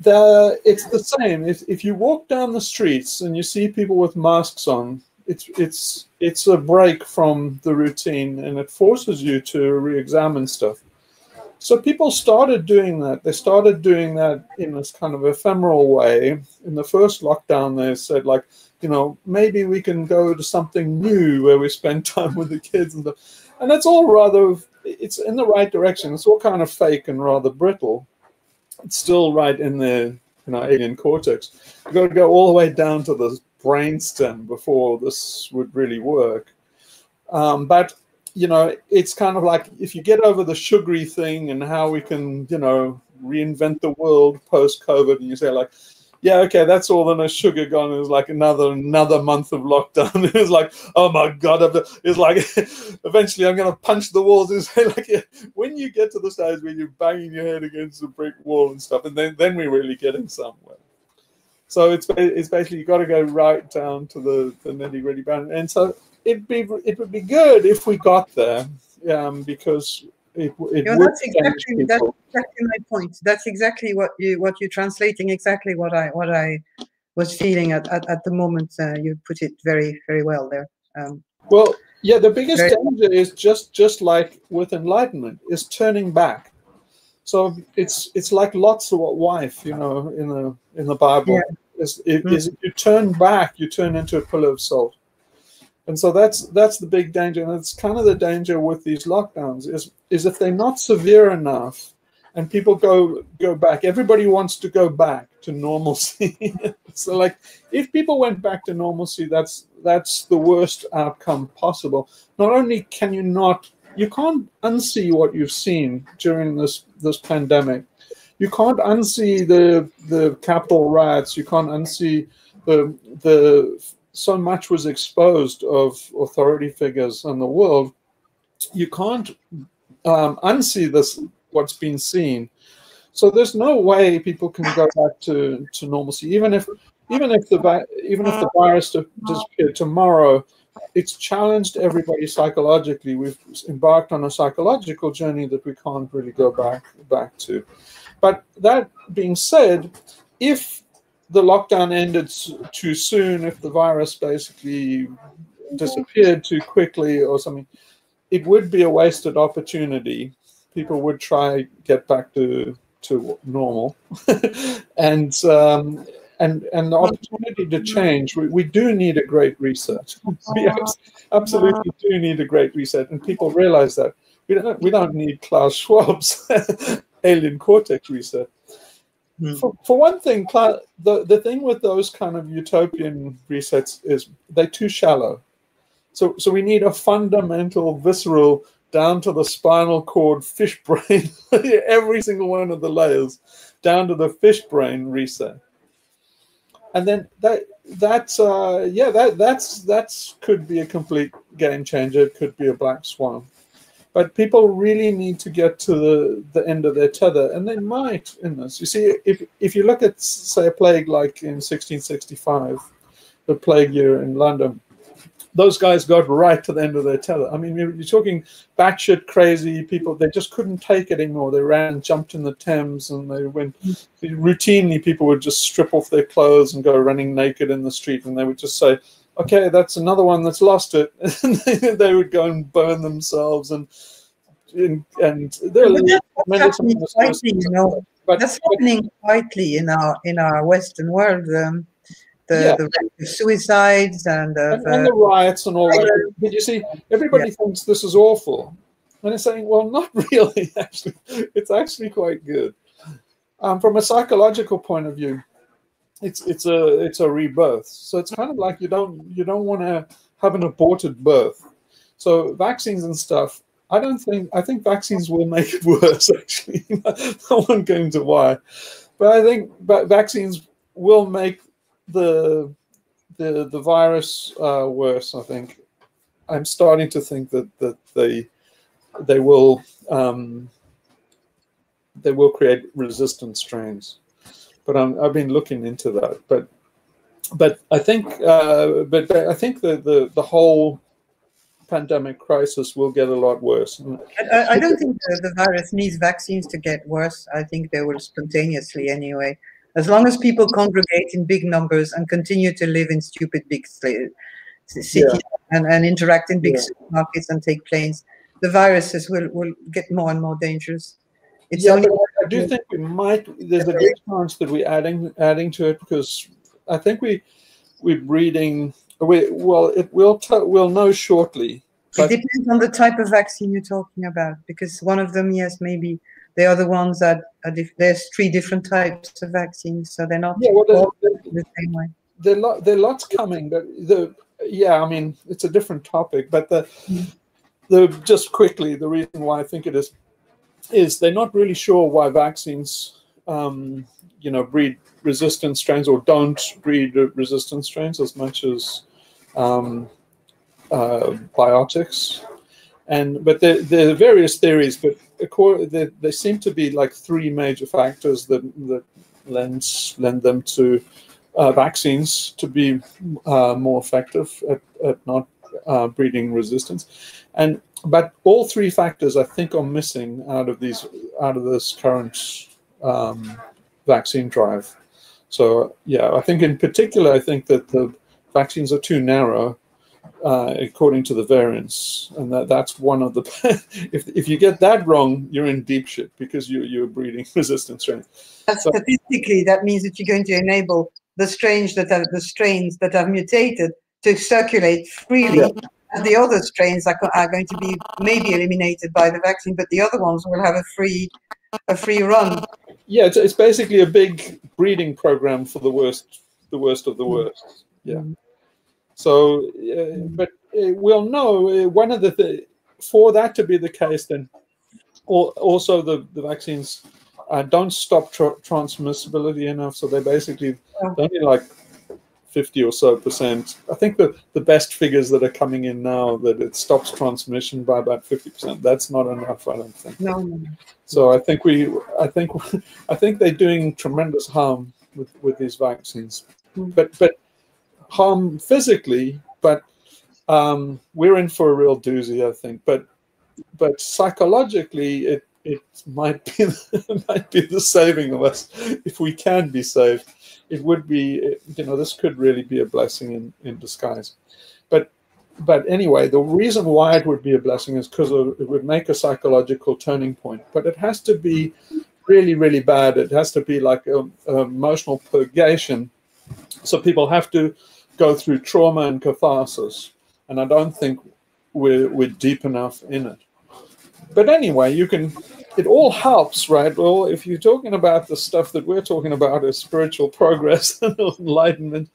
the, it's the same. If, if you walk down the streets and you see people with masks on, it's it's it's a break from the routine and it forces you to re-examine stuff. So people started doing that. They started doing that in this kind of ephemeral way. In the first lockdown, they said like, you know, maybe we can go to something new where we spend <laughs> time with the kids and stuff. And that's all rather, it's in the right direction. It's all kind of fake and rather brittle. It's still right in the, you know, alien cortex. You've got to go all the way down to the brainstem before this would really work. Um, but you know, it's kind of like if you get over the sugary thing and how we can, you know, reinvent the world post COVID, and you say like, yeah, okay, that's all. Then a sugar gone. is like another another month of lockdown. <laughs> it's like, oh my god! It's like <laughs> eventually I'm to punch the walls <laughs> and say like, yeah, when you get to the stage where you're banging your head against the brick wall and stuff, and then then we're really getting somewhere. So it's it's basically you got to go right down to the, the nitty gritty band, and so it'd be it would be good if we got there, um, because it, it that's exactly that's exactly my point. That's exactly what you what you're translating. Exactly what I what I was feeling at at, at the moment. Uh, you put it very very well there. Um, well, yeah, the biggest very danger is just just like with enlightenment is turning back. So it's it's like Lot's of wife, you know, in the in the Bible. Yeah. Is, mm. is if you turn back, you turn into a pillar of salt. And so that's that's the big danger, and it's kind of the danger with these lockdowns is is if they're not severe enough, and people go go back. Everybody wants to go back to normalcy. <laughs> so like if people went back to normalcy, that's that's the worst outcome possible. Not only can you not you can't unsee what you've seen during this this pandemic, you can't unsee the the Capitol riots. You can't unsee the the so much was exposed of authority figures in the world. You can't um, unsee this what's been seen. So there's no way people can go back to, to normalcy, even if even if the even if the virus disappeared tomorrow. It's challenged everybody psychologically. We've embarked on a psychological journey that we can't really go back back to. But that being said, if the lockdown ended too soon, if the virus basically disappeared too quickly or something, it would be a wasted opportunity. People would try to get back to to normal, <laughs> and um, and and the opportunity to change. We, we do need a great reset. <laughs> We absolutely do need a great reset, and people realize that we don't we don't need Klaus Schwab's <laughs> alien cortex reset. Mm. For, for one thing, the, the thing with those kind of utopian resets is they're too shallow. So, so we need a fundamental, visceral, down to the spinal cord fish brain, <laughs> every single one of the layers, down to the fish brain reset. And then that that's uh, yeah that that's that's could be a complete game changer. It could be a black swan. But people really need to get to the, the end of their tether, and they might in this. You see, if, if you look at, say, a plague like in 1665, the plague year in London, those guys got right to the end of their tether. I mean, you're, talking batshit crazy people. They just couldn't take it anymore. They ran, jumped in the Thames, and they went. Routinely, people would just strip off their clothes and go running naked in the street, and they would just say, okay, that's another one that's lost it. <laughs> They would go and burn themselves and and, and there are that's happening quietly, you know. But, that's happening quietly in our in our Western world. Um, the, yeah. the suicides and, uh, and, and, the riots and all that. But you see, everybody yeah. thinks this is awful, and it's saying, well, <laughs> not really. Actually, it's actually quite good. Um, from a psychological point of view, it's it's a it's a rebirth. So it's kind of like you don't you don't want to have an aborted birth. So vaccines and stuff. I don't think I think vaccines will make it <laughs> worse. Actually, <laughs> no one going to why, but I think vaccines will make the the the virus uh, worse. I think I'm starting to think that that they they will um, they will create resistant strains. But i have been looking into that. But but I think uh, but I think the, the the whole pandemic crisis will get a lot worse. I, I don't think the, the virus needs vaccines to get worse. I think they will spontaneously anyway. As long as people congregate in big numbers and continue to live in stupid big cities yeah. and, and interact in big yeah. supermarkets and take planes, the viruses will, will get more and more dangerous. It's yeah, only I do think we might. There's a good chance that we're adding adding to it because I think we we're breeding. We well, it will we'll know shortly. It depends on the type of vaccine you're talking about because one of them, yes, maybe the other ones that are there's three different types of vaccines, so they're not yeah, well, the same way. There, there are lots coming, but the yeah, I mean it's a different topic, but the mm. the just quickly the reason why I think it is is they're not really sure why vaccines, um, you know, breed resistant strains or don't breed resistant strains as much as um, uh, biotics. And but there, there are various theories, but there, there seem to be like three major factors that that lends lend them to uh, vaccines to be uh, more effective at, at not uh, breeding resistance. And but all three factors I think are missing out of these out of this current um, vaccine drive. So yeah, I think in particular, I think that the vaccines are too narrow uh, according to the variants, and that, that's one of the. <laughs> if if you get that wrong, you're in deep shit because you you're breeding <laughs> resistance strains. So, statistically, that means that you're going to enable the strains that are the strains that have mutated to circulate freely. Yeah the other strains are, are going to be maybe eliminated by the vaccine, but the other ones will have a free a free run. Yeah, it's, it's basically a big breeding program for the worst the worst of the worst. Yeah. Mm. So, uh, but uh, we'll know uh, one of the th- for that to be the case, then also the the vaccines uh, don't stop tra- transmissibility enough. So they basically only like 50 or so percent. I think the, the best figures that are coming in now that it stops transmission by about 50%. That's not enough, I don't think. No. So I think we, I think, <laughs> I think they're doing tremendous harm with, with these vaccines, mm. but but harm physically. But um, we're in for a real doozy, I think. But but psychologically, it it might be <laughs> might be the saving of us if we can be saved it would be, you know, this could really be a blessing in, in disguise. But but anyway, the reason why it would be a blessing is because it would make a psychological turning point. But it has to be really, really bad. It has to be like an emotional purgation. So people have to go through trauma and catharsis. And I don't think we're, we're deep enough in it. But anyway, you can it all helps, right? Well, if you're talking about the stuff that we're talking about as spiritual progress <laughs> and enlightenment,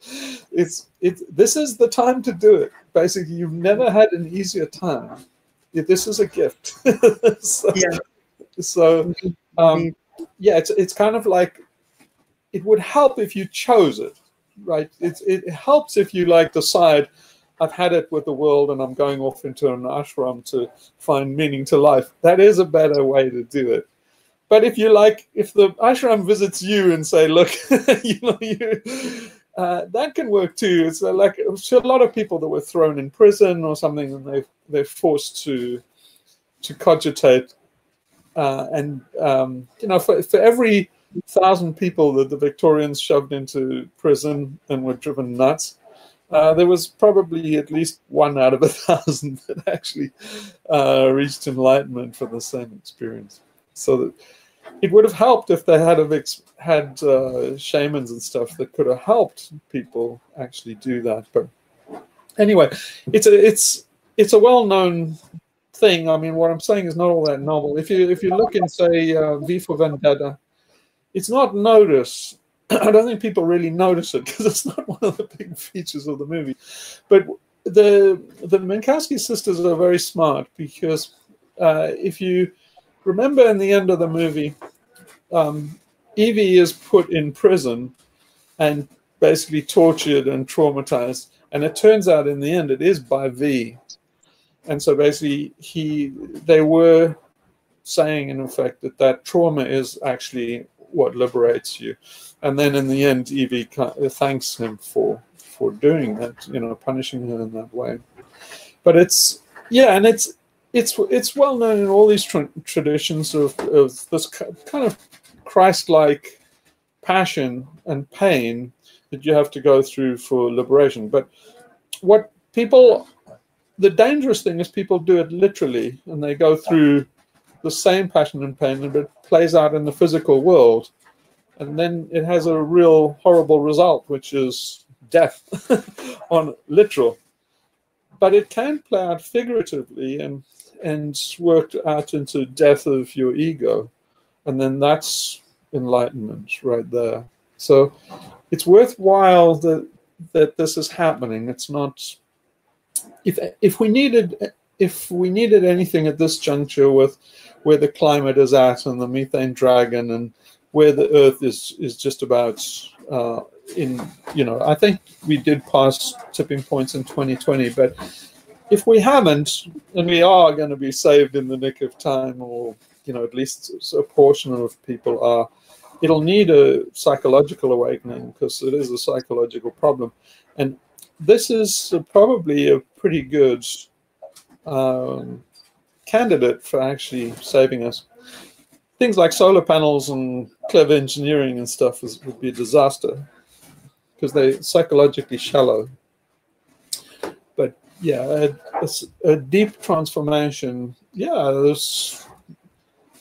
it's it. This is the time to do it. Basically, you've never had an easier time. This is a gift. <laughs> so, yeah. So, um, yeah, it's it's kind of like it would help if you chose it, right? It it helps if you like decide I've had it with the world and I'm going off into an ashram to find meaning to life. That is a better way to do it. But if you like, if the ashram visits you and say, look, <laughs> you know, you, uh, that can work too. It's uh, like a lot of people that were thrown in prison or something and they they're forced to to cogitate. Uh, and um, you know, for, for every thousand people that the Victorians shoved into prison and were driven nuts, uh, there was probably at least one out of a <laughs> thousand that actually uh, reached enlightenment for the same experience. So it would have helped if they had have had uh, shamans and stuff that could have helped people actually do that. But anyway, it's a it's it's a well known thing. I mean, what I'm saying is not all that novel. If you if you look in say uh, V for Vendetta, it's not notice <clears throat> I don't think people really notice it because it's not one of the big <laughs> features of the movie. But the the Minkowski sisters are very smart because uh, if you remember in the end of the movie, um, Evie is put in prison, and basically tortured and traumatized. And it turns out in the end it is by V. And so basically he they were saying in effect that that trauma is actually what liberates you. And then in the end, Evie thanks him for for doing that, you know, punishing her in that way. But it's yeah, and it's it's it's well known in all these tra traditions of of this kind of Christ-like passion and pain that you have to go through for liberation. But what people, the dangerous thing is people do it literally, and they go through the same passion and pain, but it plays out in the physical world, and then it has a real horrible result, which is death <laughs> on literal. But it can play out figuratively and and work out into death of your ego, and then that's enlightenment right there. So it's worthwhile that that this is happening. It's not if if we needed if we needed anything at this juncture with where the climate is at and the methane dragon and where the earth is is just about uh, in you know I think we did pass tipping points in 2020 but if we haven't and we are going to be saved in the nick of time or you know at least a portion of people are it'll need a psychological awakening because it is a psychological problem. And this is probably a pretty good um, candidate for actually saving us. Things like solar panels and clever engineering and stuff is, would be a disaster because they're psychologically shallow. But yeah, a, a, a deep transformation, yeah, there's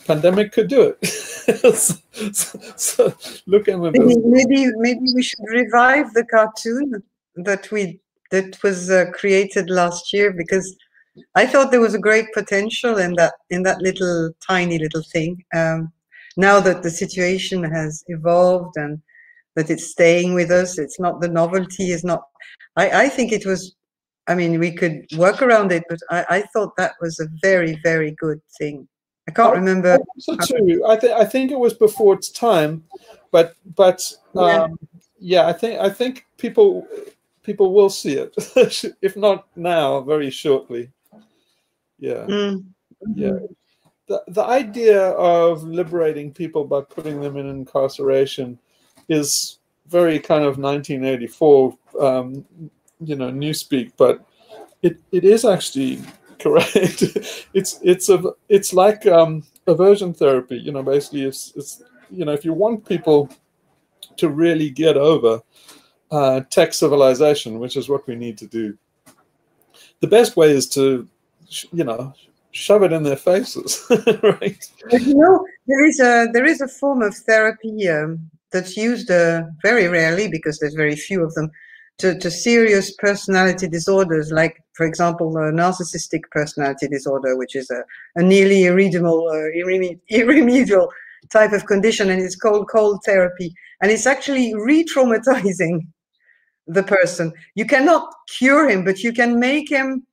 pandemic could do it. <laughs> so, so, look at maybe, maybe maybe we should revive the cartoon that we that was uh, created last year because I thought there was a great potential in that in that little tiny little thing. Um, now that the situation has evolved and that it's staying with us, it's not the novelty is not. I, I think it was. I mean, we could work around it, but I, I thought that was a very very good thing. I can't remember. So too. I think I think it was before its time, but but um, yeah. yeah, I think I think people people will see it, <laughs> if not now, very shortly. Yeah, mm. yeah. The the idea of liberating people by putting them in incarceration is very kind of 1984, um, you know, newspeak, but it, it is actually <laughs> correct. it's it's a it's like um, aversion therapy. You know, basically, it's it's you know, if you want people to really get over uh, tech civilization, which is what we need to do, the best way is to you know shove it in their faces, <laughs> right? you know, there is a there is a form of therapy um, that's used uh, very rarely because there's very few of them to, to serious personality disorders, like, for example, a narcissistic personality disorder, which is a, a nearly irremediable, uh, <laughs> irremediable type of condition, and it's called cold therapy. And it's actually re traumatizing <laughs> the person. You cannot cure him, but you can make him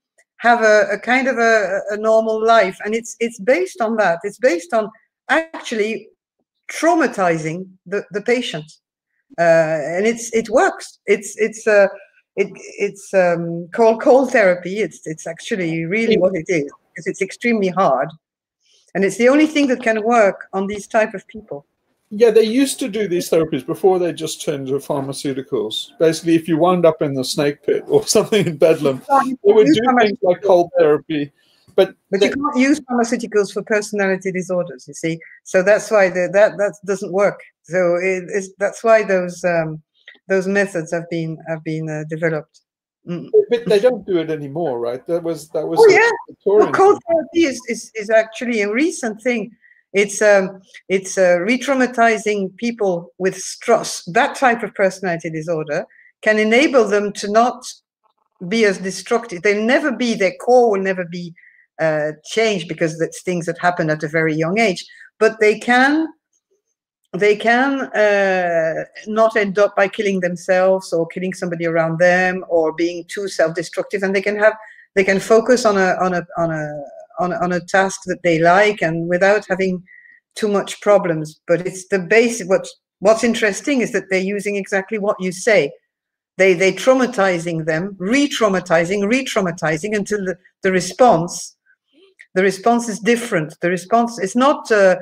have a, a kind of a, a normal life. And it's, it's based on that. It's based on actually traumatizing the, the patient uh, and it's it works. It's it's uh, it it's um, called cold therapy. It's it's actually really what it is because it's extremely hard, and it's the only thing that can work on these type of people. Yeah, they used to do these therapies before they just turned to pharmaceuticals. Basically, if you wound up in the snake pit or <laughs> something in Bedlam, they would do things like cold therapy. But but you can't use pharmaceuticals for personality disorders you see. So that's why the, that that doesn't work. So it, that's why those um, those methods have been have been uh, developed. Mm. but they don't do it anymore right? That was that was oh yeah. Well, cold therapy is, is is actually a recent thing it's um it's uh, re-traumatizing people with stress. That type of personality disorder can enable them to not be as destructive. They'll never be their core will never be uh, change because that's things that happen at a very young age. But they can they can uh, not end up by killing themselves or killing somebody around them or being too self-destructive, and they can have they can focus on a on a on a on a, on a task that they like and without having too much problems. But it's the basic What's what's interesting is that they're using exactly what you say. They they traumatizing them, re-traumatizing, re-traumatizing until the, the response, the response is different. The response is not. Uh,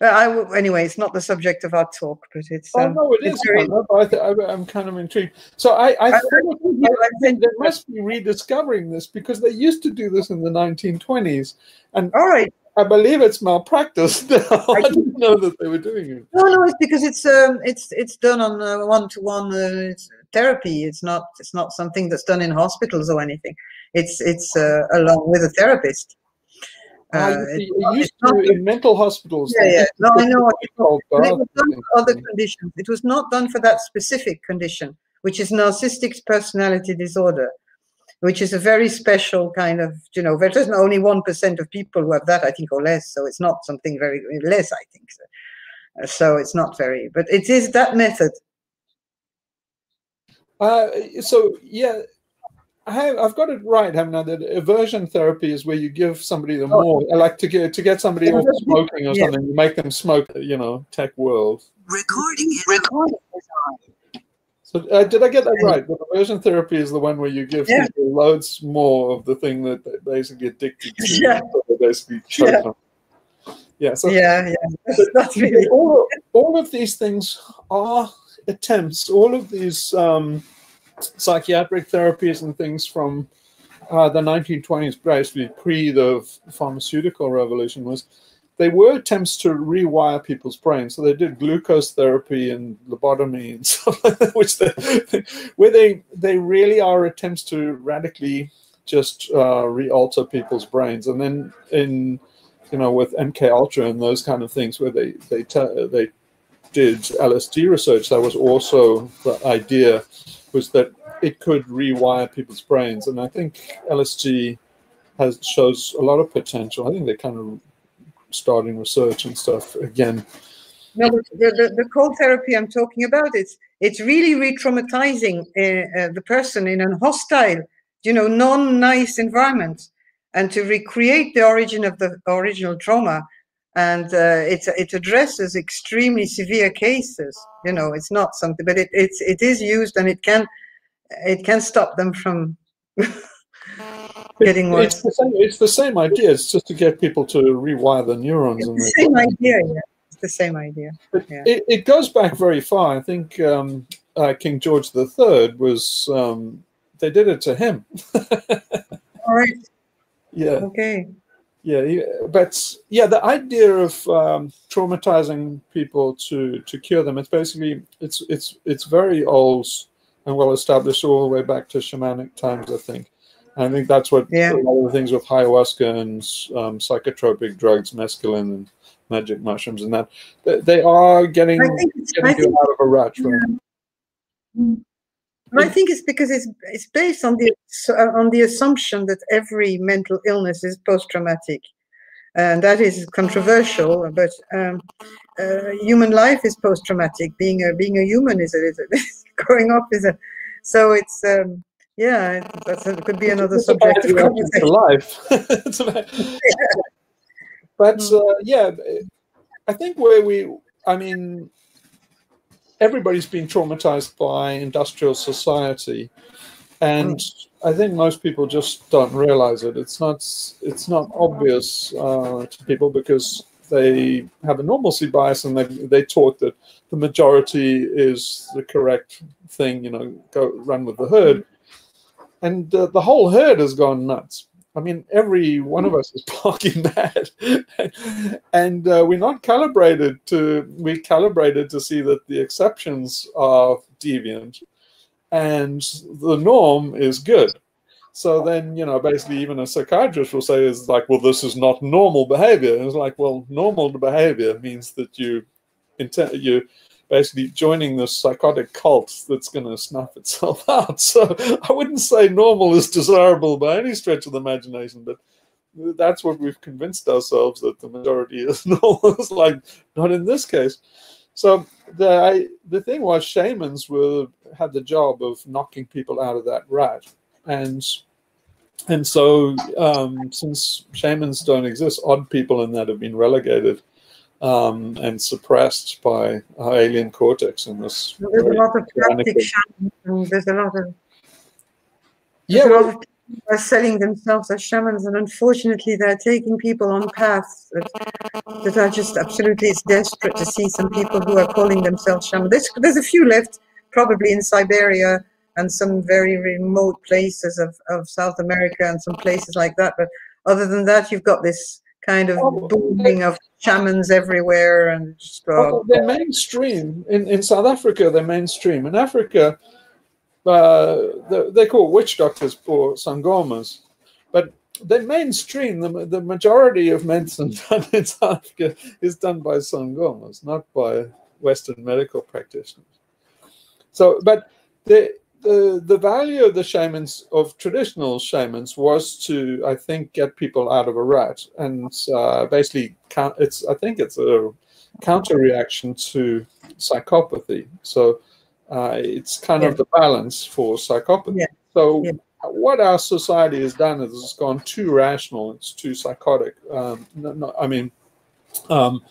I w- anyway, it's not the subject of our talk, but it's. Oh um, no, it's very- I I'm kind of intrigued. So I, I, I- think, I I think think- they must be rediscovering this because they used to do this in the 1920s, and All right. I believe it's malpractice <laughs> now. I didn't know that they were doing it. No, no, it's because it's um, it's it's done on uh, one-to-one uh, therapy. It's not it's not something that's done in hospitals or anything. It's it's uh, along with a therapist. Uh, you see, it's not- it used not- to in mental hospitals. Yeah, yeah. No, I know called it was done for other conditions. It was not done for that specific condition, which is narcissistic personality disorder, which is a very special kind of, you know, there's only 1% of people who have that, I think, or less. So it's not something very less, I think. So, Uh, so it's not very, but it is that method. Uh, so yeah, I have, I've got it right, haven't I? That aversion therapy is where you give somebody the Oh. more, like to get to get somebody off smoking or yeah. something. You make them smoke, you know, tech world. Recording in Recording is on. So uh, did I get that right? That aversion therapy is the one where you give Yeah. people loads more of the thing that they basically addicted to. <laughs> Yeah. So they basically <laughs> choke Yeah. on. Yeah. So Yeah, yeah. <laughs> That's, that's really, all, all of these things are attempts, all of these um, psychiatric therapies and things from uh, the 1920s, basically pre the pharmaceutical revolution, was they were attempts to rewire people's brains. So they did glucose therapy and lobotomy and <laughs> stuff like that, which they, <laughs> where they they really are attempts to radically just uh, re-alter people's brains. And then in you know with MK Ultra and those kind of things, where they they they did LSD research, that was also the idea was that it could rewire people's brains. And I think LSD has shows a lot of potential. I think they're kind of starting research and stuff again. No, the, the, the cold therapy I'm talking about, it's it's really re-traumatizing uh, uh, the person in a hostile, you know, non-nice environment, and to recreate the origin of the original trauma. And uh, it's it addresses extremely severe cases. You know, it's not something, but it it's it is used, and it can it can stop them from getting It's worse. the, same, it's the same idea. It's just to get people to rewire the neurons. It's the same idea. Yeah, it's the same idea. Yeah. it, it goes back very far. I think um, uh, King George III was, um, they did it to him. <laughs> All right. yeah, Okay. Yeah. But yeah, the idea of um, traumatizing people to, to cure them, it's basically, it's, it's, it's very old and well established all the way back to shamanic times, I think. And I think that's what Yeah. a lot of the things with ayahuasca and um, psychotropic drugs, mescaline and magic mushrooms and that, they, they are getting, I think it's, I getting think out of a rut. Right? I think it's because it's it's based on the uh, on the assumption that every mental illness is post-traumatic, and that is controversial. But um, uh, human life is post-traumatic. Being a being a human is a, is <laughs> a growing up is a so it's um, yeah that could be another It's subject of conversation. life. <laughs> About- but uh, yeah, I think where we, I mean, everybody's been traumatized by industrial society, and I think most people just don't realize it. It's not, it's not obvious uh, to people because they have a normalcy bias and they they taught that the majority is the correct thing. You know, go run with the herd and uh, the whole herd has gone nuts. I mean, every one of us is <laughs> barking mad, and uh, we're not calibrated to. we're calibrated to see that the exceptions are deviant, and the norm is good. So then, you know, basically, even a psychiatrist will say, "Is like, well, this is not normal behavior." And it's like, well, normal behavior means that you, intend you basically joining this psychotic cult that's going to snuff itself <laughs> out. So I wouldn't say normal is desirable by any stretch of the imagination, but that's what we've convinced ourselves that the majority is <laughs> normal. it's like not in this case. So the I, the thing was, shamans were had the job of knocking people out of that rut, and and so um, since shamans don't exist, odd people in that have been relegated um, and suppressed by our alien cortex in this. There's a lot of plastic shamans. There's a lot of yeah, well, are selling themselves as shamans, and unfortunately, they're taking people on paths that, that are just absolutely. It's desperate to see some people who are calling themselves shamans. There's, there's a few left, probably in Siberia and some very remote places of, of South America and some places like that. But other than that, you've got this kind of booming of shamans everywhere and just, uh, they're mainstream in, in South Africa. They're mainstream in Africa uh, they call witch doctors or sangomas, but the mainstream, the, the majority of medicine <laughs> done in South Africa is done by sangomas, not by Western medical practitioners. So, but the, the, the value of the shamans, of traditional shamans, was to, I think, get people out of a rut. And uh, basically, it's I think it's a counter reaction to psychopathy. So, uh, it's kind yeah. of the balance for psychopathy. Yeah. So, yeah. what our society has done is it's gone too rational. It's too psychotic. Um, no, no, I mean, um,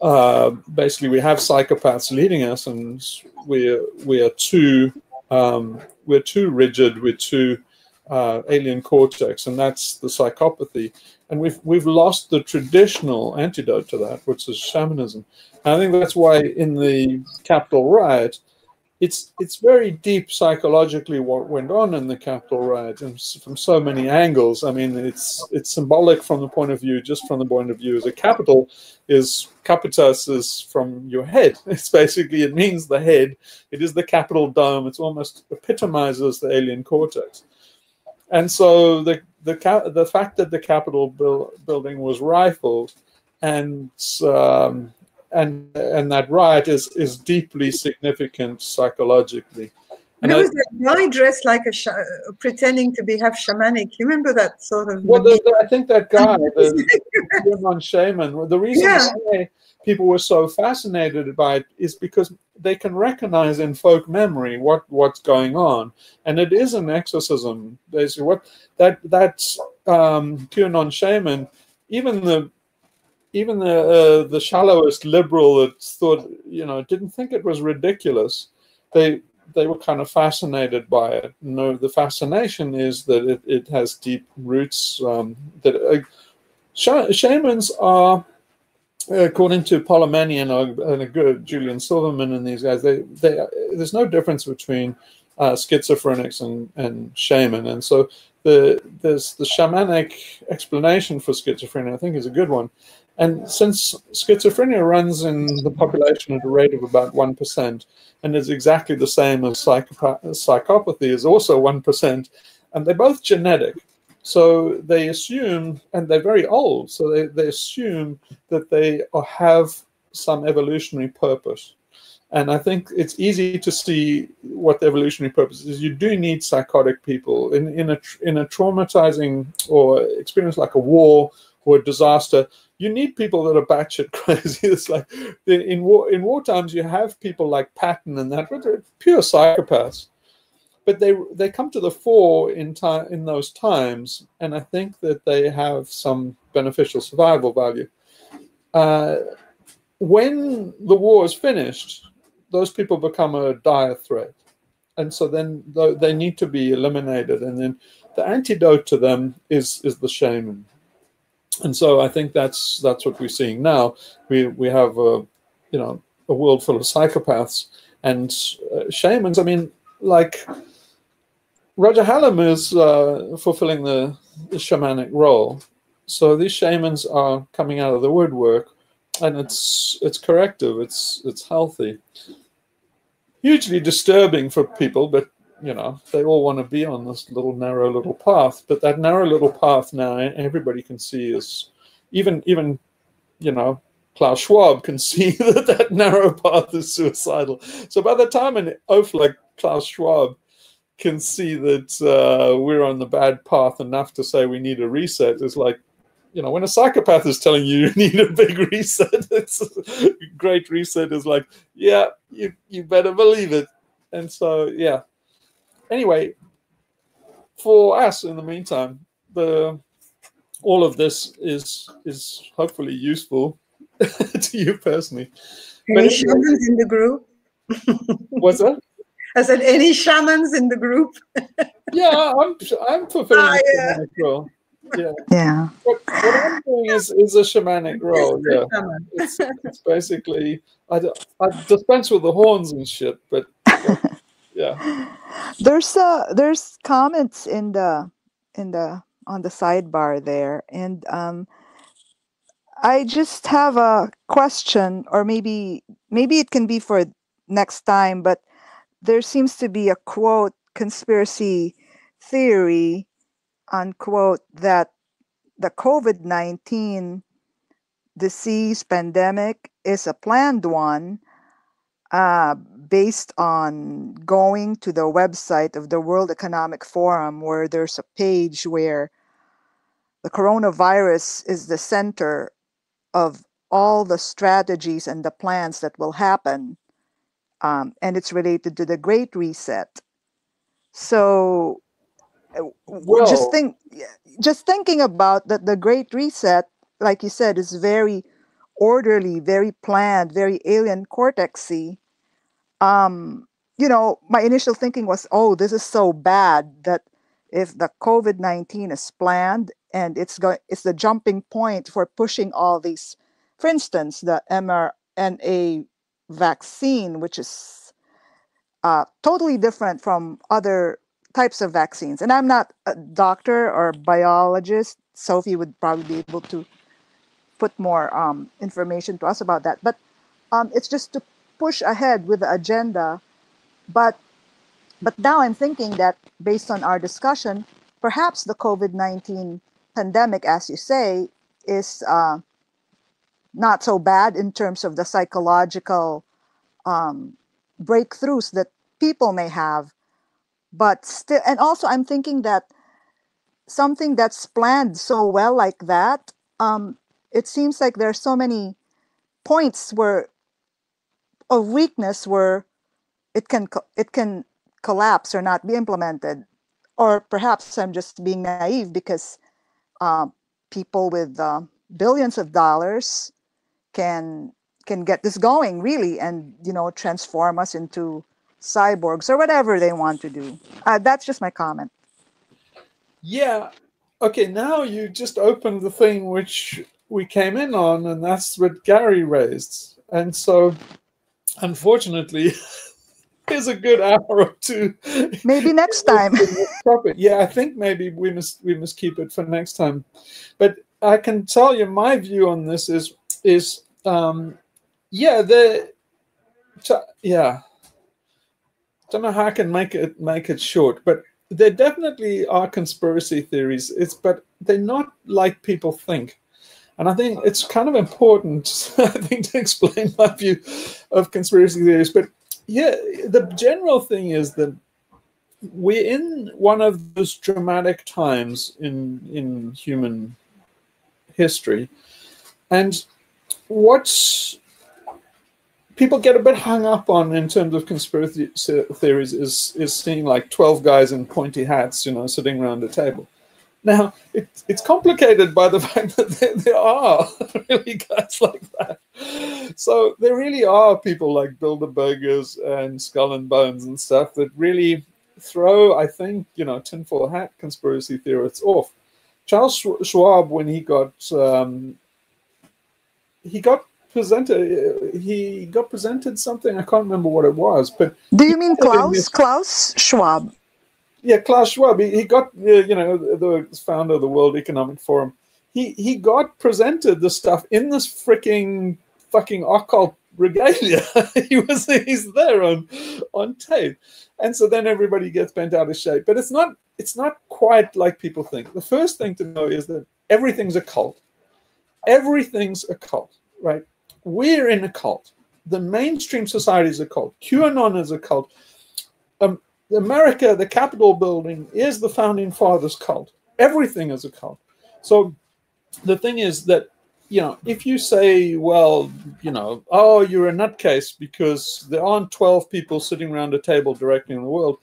uh, basically, we have psychopaths leading us, and we're we are too um, we're too rigid. We're too uh, alien cortex, and that's the psychopathy. And we've we've lost the traditional antidote to that, which is shamanism. And I think that's why in the Capitol riot, it's it's very deep psychologically what went on in the Capitol riot, and from so many angles. I mean, it's it's symbolic from the point of view, just from the point of view as a capital is capitas is from your head. <laughs> It's basically it means the head. It is the Capitol dome. It's almost epitomizes the alien cortex, and so the the the fact that the Capitol building was rifled and um, and and that riot is is deeply significant psychologically. And there was that guy dressed like a sh- pretending to be half shamanic. You remember that sort of? Well, the, I think that guy, <laughs> the Human shaman. The reason yeah. why people were so fascinated by it is because they can recognize in folk memory what what's going on, and it is an exorcism. Basically, what that that um, QAnon shaman, even the even the uh, the shallowest liberal that thought you know didn't think it was ridiculous they they were kind of fascinated by it no the fascination is that it, it has deep roots um, that uh, sh- shamans are according to Paula Mannion and a good Julian Silverman and these guys, they, they, there's no difference between uh, schizophrenics and, and shaman. And so the there's the shamanic explanation for schizophrenia, I think, is a good one. And since schizophrenia runs in the population at a rate of about 1%, and is exactly the same as psychopathy is also 1%, and they're both genetic. So they assume, and they're very old, so they, they assume that they have some evolutionary purpose. And I think it's easy to see what the evolutionary purpose is. You do need psychotic people in, in a in a traumatizing or experience like a war or a disaster you need people that are batshit <laughs> crazy. It's like in war in war times you have people like Patton and that, but they're pure psychopaths. But they they come to the fore in time in those times, and I think that they have some beneficial survival value. Uh, when the war is finished, those people become a dire threat, and so then they need to be eliminated. And then the antidote to them is is the shaman and so I think that's that's what we're seeing now. We we have a you know a world full of psychopaths and uh, shamans. I mean, like Roger Hallam is uh, fulfilling the, the shamanic role. So these shamans are coming out of the woodwork, and it's it's corrective. It's it's healthy. Hugely disturbing for people, but you know, they all want to be on this little narrow little path. But that narrow little path now, everybody can see is even even you know Klaus Schwab can <laughs> see that that narrow path is suicidal. So by the time an oaf like Klaus Schwab can see that uh, we're on the bad path enough to say we need a reset, is like you know, when a psychopath is telling you <laughs> you need a big reset, <laughs> it's a great reset is like, yeah, you you better believe it. And so, yeah, anyway, for us in the meantime, the all of this is is hopefully useful <laughs> to you personally. Any but shamans in the group? What's that? I said, any shamans in the group? <laughs> yeah, I'm I'm fulfilling ah, yeah. role. Yeah. Yeah. What, what, I'm doing is is a shamanic role. Yeah. It's, it's basically I, I dispense with the horns and shit, but <laughs> yeah. There's uh there's comments in the in the on the sidebar there, and um, I just have a question, or maybe maybe it can be for next time, but there seems to be a quote conspiracy theory unquote that the COVID 19 disease pandemic is a planned one uh, based on going to the website of the World Economic Forum, where there's a page where the coronavirus is the center of all the strategies and the plans that will happen. Um, and it's related to the Great Reset. So, uh, well, just think, just thinking about that, the Great Reset, like you said, is very orderly, very planned, very alien cortexy. Um, you know, my initial thinking was, oh, this is so bad that if the COVID nineteen is planned and it's going, it's the jumping point for pushing all these. For instance, the mRNA vaccine, which is uh, totally different from other types of vaccines. And I'm not a doctor or a biologist. Sophie would probably be able to put more um, information to us about that. But um, it's just to push ahead with the agenda. But but now I'm thinking that based on our discussion, perhaps the COVID 19 pandemic, as you say, is uh, not so bad in terms of the psychological um, breakthroughs that people may have. But still, and also I'm thinking that something that's planned so well like that, um, it seems like there are so many points where of weakness where it can it can collapse or not be implemented. Or perhaps i'm just being naive because uh, people with uh, billions of dollars can can get this going really and you know transform us into cyborgs or whatever they want to do. Uh, that's just my comment. Yeah. Okay now you just opened the thing which we came in on and that's what gary raised. And so unfortunately <laughs> here's a good hour or two. Maybe next <laughs> time. yeah, I think maybe we must we must keep it for next time. But I can tell you my view on this is is um, yeah the yeah. Don't know how I can make it make it short, but there definitely are conspiracy theories. It's but they're not like people think. And I think it's kind of important, <laughs> I think, to explain my view of conspiracy theories. But yeah, the general thing is that we're in one of those dramatic times in in human history, and what's people get a bit hung up on in terms of conspiracy theories is is seeing like 12 guys in pointy hats you know sitting around a table now, it, it's complicated by the <laughs> fact that there, there, are <laughs> really guys like that. So there really are people like Bilderbergers and Skull and Bones and stuff that really throw, I think, you know, tinfoil hat conspiracy theorists off. Charles Schwab, when he got um, he got presented he got presented something i can't remember what it was but do you mean <laughs> klaus klaus schwab yeah, Klaus Schwab, he, he got, you know, the founder of the World Economic Forum. He he got presented the stuff in this freaking fucking occult regalia. <laughs> he was he's there on on tape, and so then everybody gets bent out of shape. But it's not it's not quite like people think. The first thing to know is that everything's a cult. Everything's a cult, right? We're in a cult. The mainstream society is a cult. QAnon is a cult. Um, America, the Capitol building, is the founding fathers cult. Everything is a cult. So the thing is that, you know, if you say, well, you know, oh, you're a nutcase because there aren't 12 people sitting around a table directing the world,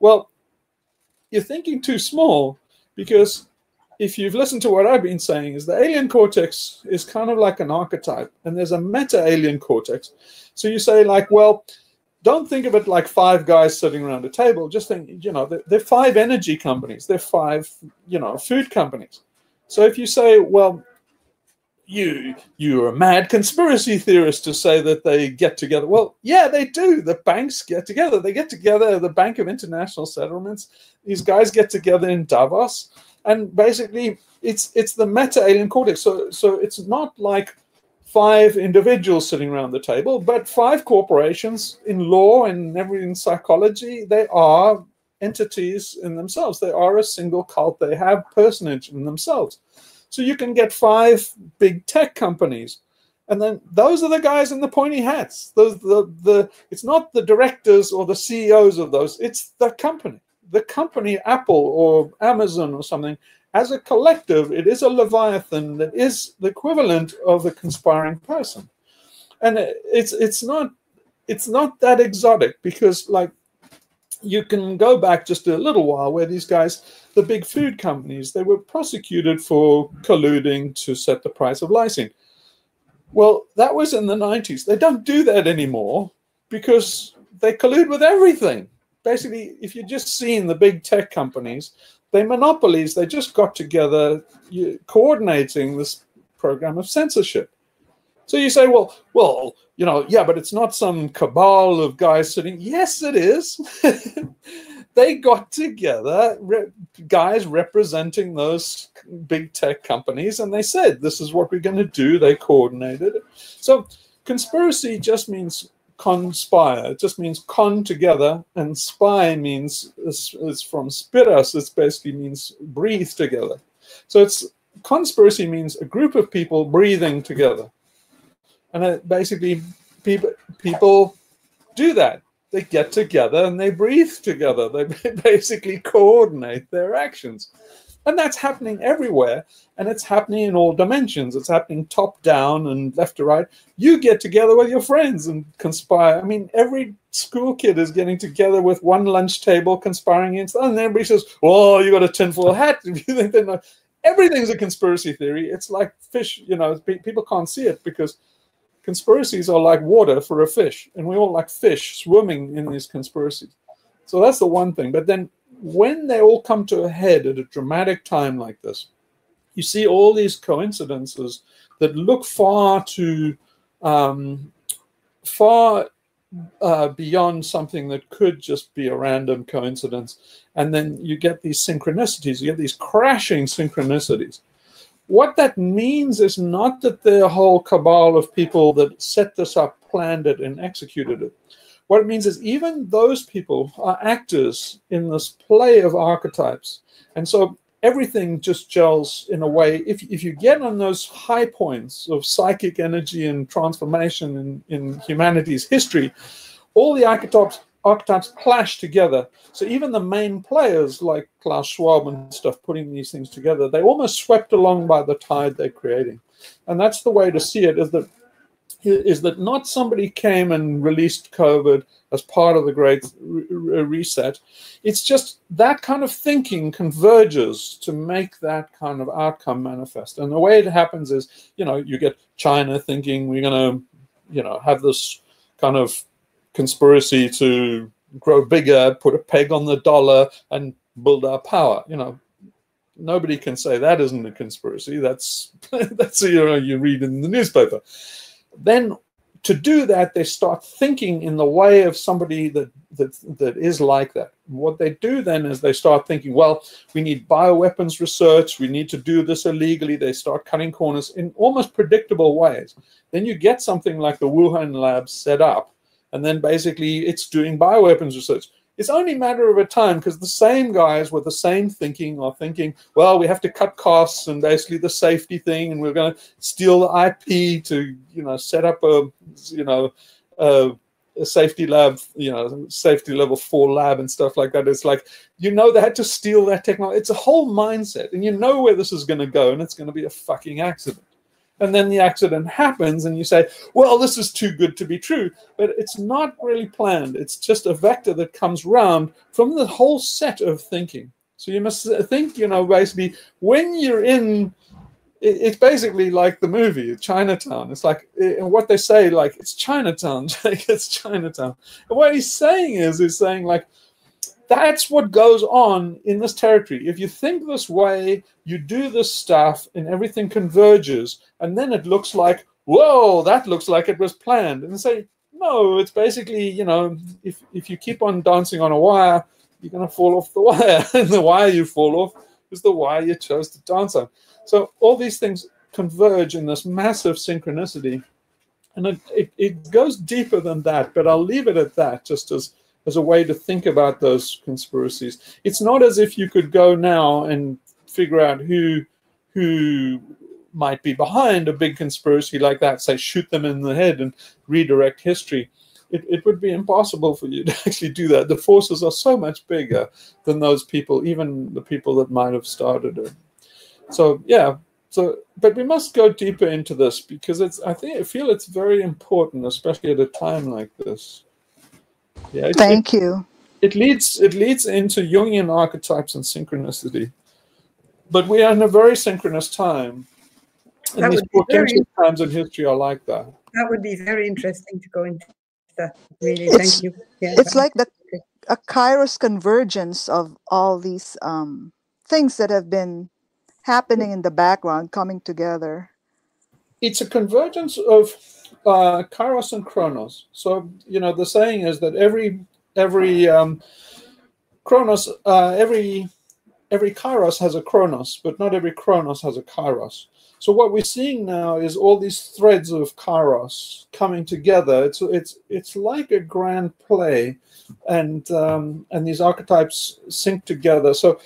well, you're thinking too small because if you've listened to what I've been saying, is the alien cortex is kind of like an archetype, and there's a meta alien cortex. So you say, like, well, don't think of it like five guys sitting around a table. Just think, you know, they're, they're five energy companies, they're five, you know, food companies. So if you say, well, you you're a mad conspiracy theorist to say that they get together. Well, yeah, they do. The banks get together. They get together. The Bank of International Settlements. These guys get together in Davos and basically it's it's the meta alien cortex. So so it's not like five individuals sitting around the table, but five corporations in law and every in psychology, they are entities in themselves. They are a single cult. They have personage in themselves. So you can get five big tech companies. And then those are the guys in the pointy hats. Those the the it's not the directors or the CEOs of those, it's the company the company Apple or Amazon or something, as a collective, it is a leviathan that is the equivalent of the conspiring person, and it's it's not it's not that exotic because like you can go back just a little while where these guys, the big food companies, they were prosecuted for colluding to set the price of lysine. Well, that was in the 90s. They don't do that anymore because they collude with everything basically, if you're just seeing the big tech companies, they monopolies. They just got together coordinating this program of censorship. So you say, well, well, you know, yeah, but it's not some cabal of guys sitting. Yes, it is. <laughs> they got together, re guys representing those big tech companies, and they said, this is what we're going to do. They coordinated. So conspiracy just means conspire. It just means con together, and spy means is, from spiros. It basically means breathe together. So it's conspiracy means a group of people breathing together, and it basically people people do that. They get together and they breathe together. They <laughs> basically coordinate their actions. And that's happening everywhere. And it's happening in all dimensions. It's happening top down and left to right. You get together with your friends and conspire. I mean, every school kid is getting together with one lunch table conspiring against, and everybody says, Oh, you got a tinfoil hat. <laughs> Everything's a conspiracy theory. It's like fish, you know, people can't see it because conspiracies are like water for a fish. And we all like fish swimming in these conspiracies. So that's the one thing. But then when they all come to a head at a dramatic time like this, you see all these coincidences that look far to um, far uh, beyond something that could just be a random coincidence. And then you get these synchronicities, you get these crashing synchronicities. What that means is not that the whole cabal of people that set this up planned it and executed it. What it means is even those people are actors in this play of archetypes. And so everything just gels in a way. If, if you get on those high points of psychic energy and transformation in, in humanity's history, all the archetypes archetypes clash together. So even the main players like Klaus Schwab and stuff putting these things together, they almost swept along by the tide they're creating. And that's the way to see it is that is that not somebody came and released COVID as part of the Great re Reset. It's just that kind of thinking converges to make that kind of outcome manifest. And the way it happens is, you know, you get China thinking we're going to, you know, have this kind of conspiracy to grow bigger, put a peg on the dollar, and build our power. You know, nobody can say that isn't a conspiracy. That's <laughs> that's you know you read in the newspaper then to do that, they start thinking in the way of somebody that, that, that is like that. What they do then is they start thinking, well, we need bioweapons research, we need to do this illegally. They start cutting corners in almost predictable ways. Then you get something like the Wuhan lab set up, and then basically it's doing bioweapons research. It's only a matter of a time because the same guys with the same thinking are thinking, well, we have to cut costs and basically the safety thing, and we're going to steal the IP to, you know, set up a, you know, a, a safety lab, you know, safety level four lab and stuff like that. It's like, you know, they had to steal that technology. It's a whole mindset, and you know where this is going to go, and it's going to be a fucking accident and then the accident happens and you say well this is too good to be true but it's not really planned it's just a vector that comes round from the whole set of thinking So you must think, you know, basically when you're in, it's basically like the movie Chinatown. It's like eh, and what they say, like it's Chinatown, <laughs> Jake. It's Chinatown. And what he's saying is, he's saying like that's what goes on in this territory. If you think this way, you do this stuff, and everything converges, and then it looks like, whoa, that looks like it was planned. And say, no, it's basically, you know, if if you keep on dancing on a wire, you're going to fall off the <laughs> wire. and the wire you fall off is the wire you chose to dance on. So all these things converge in this massive synchronicity. And it, it, it goes deeper than that, but I'll leave it at that just as, as a way to think about those conspiracies. It's not as if you could go now and figure out who who might be behind a big conspiracy like that, say shoot them in the head and redirect history it, it would be impossible for you <laughs> to actually do that. The forces are so much bigger than those people, even the people that might have started it. So yeah, so but we must go deeper into this because it's I think I feel it's very important, especially at a time like this. Yeah. It, Thank it, you. It leads it leads into Jungian archetypes and synchronicity. But we are in a very synchronous time. And that these potential very, times in history are like that. That would be very interesting to go into that really it's, thank you yeah it's like the a kairos convergence of all these um, things that have been happening in the background coming together it's a convergence of uh, kairos and chronos so you know the saying is that every every um, chronos uh, every every kairos has a chronos but not every chronos has a kairos so what we're seeing now is all these threads of kairos coming together. It's it's it's like a grand play, and um, and these archetypes sync together. So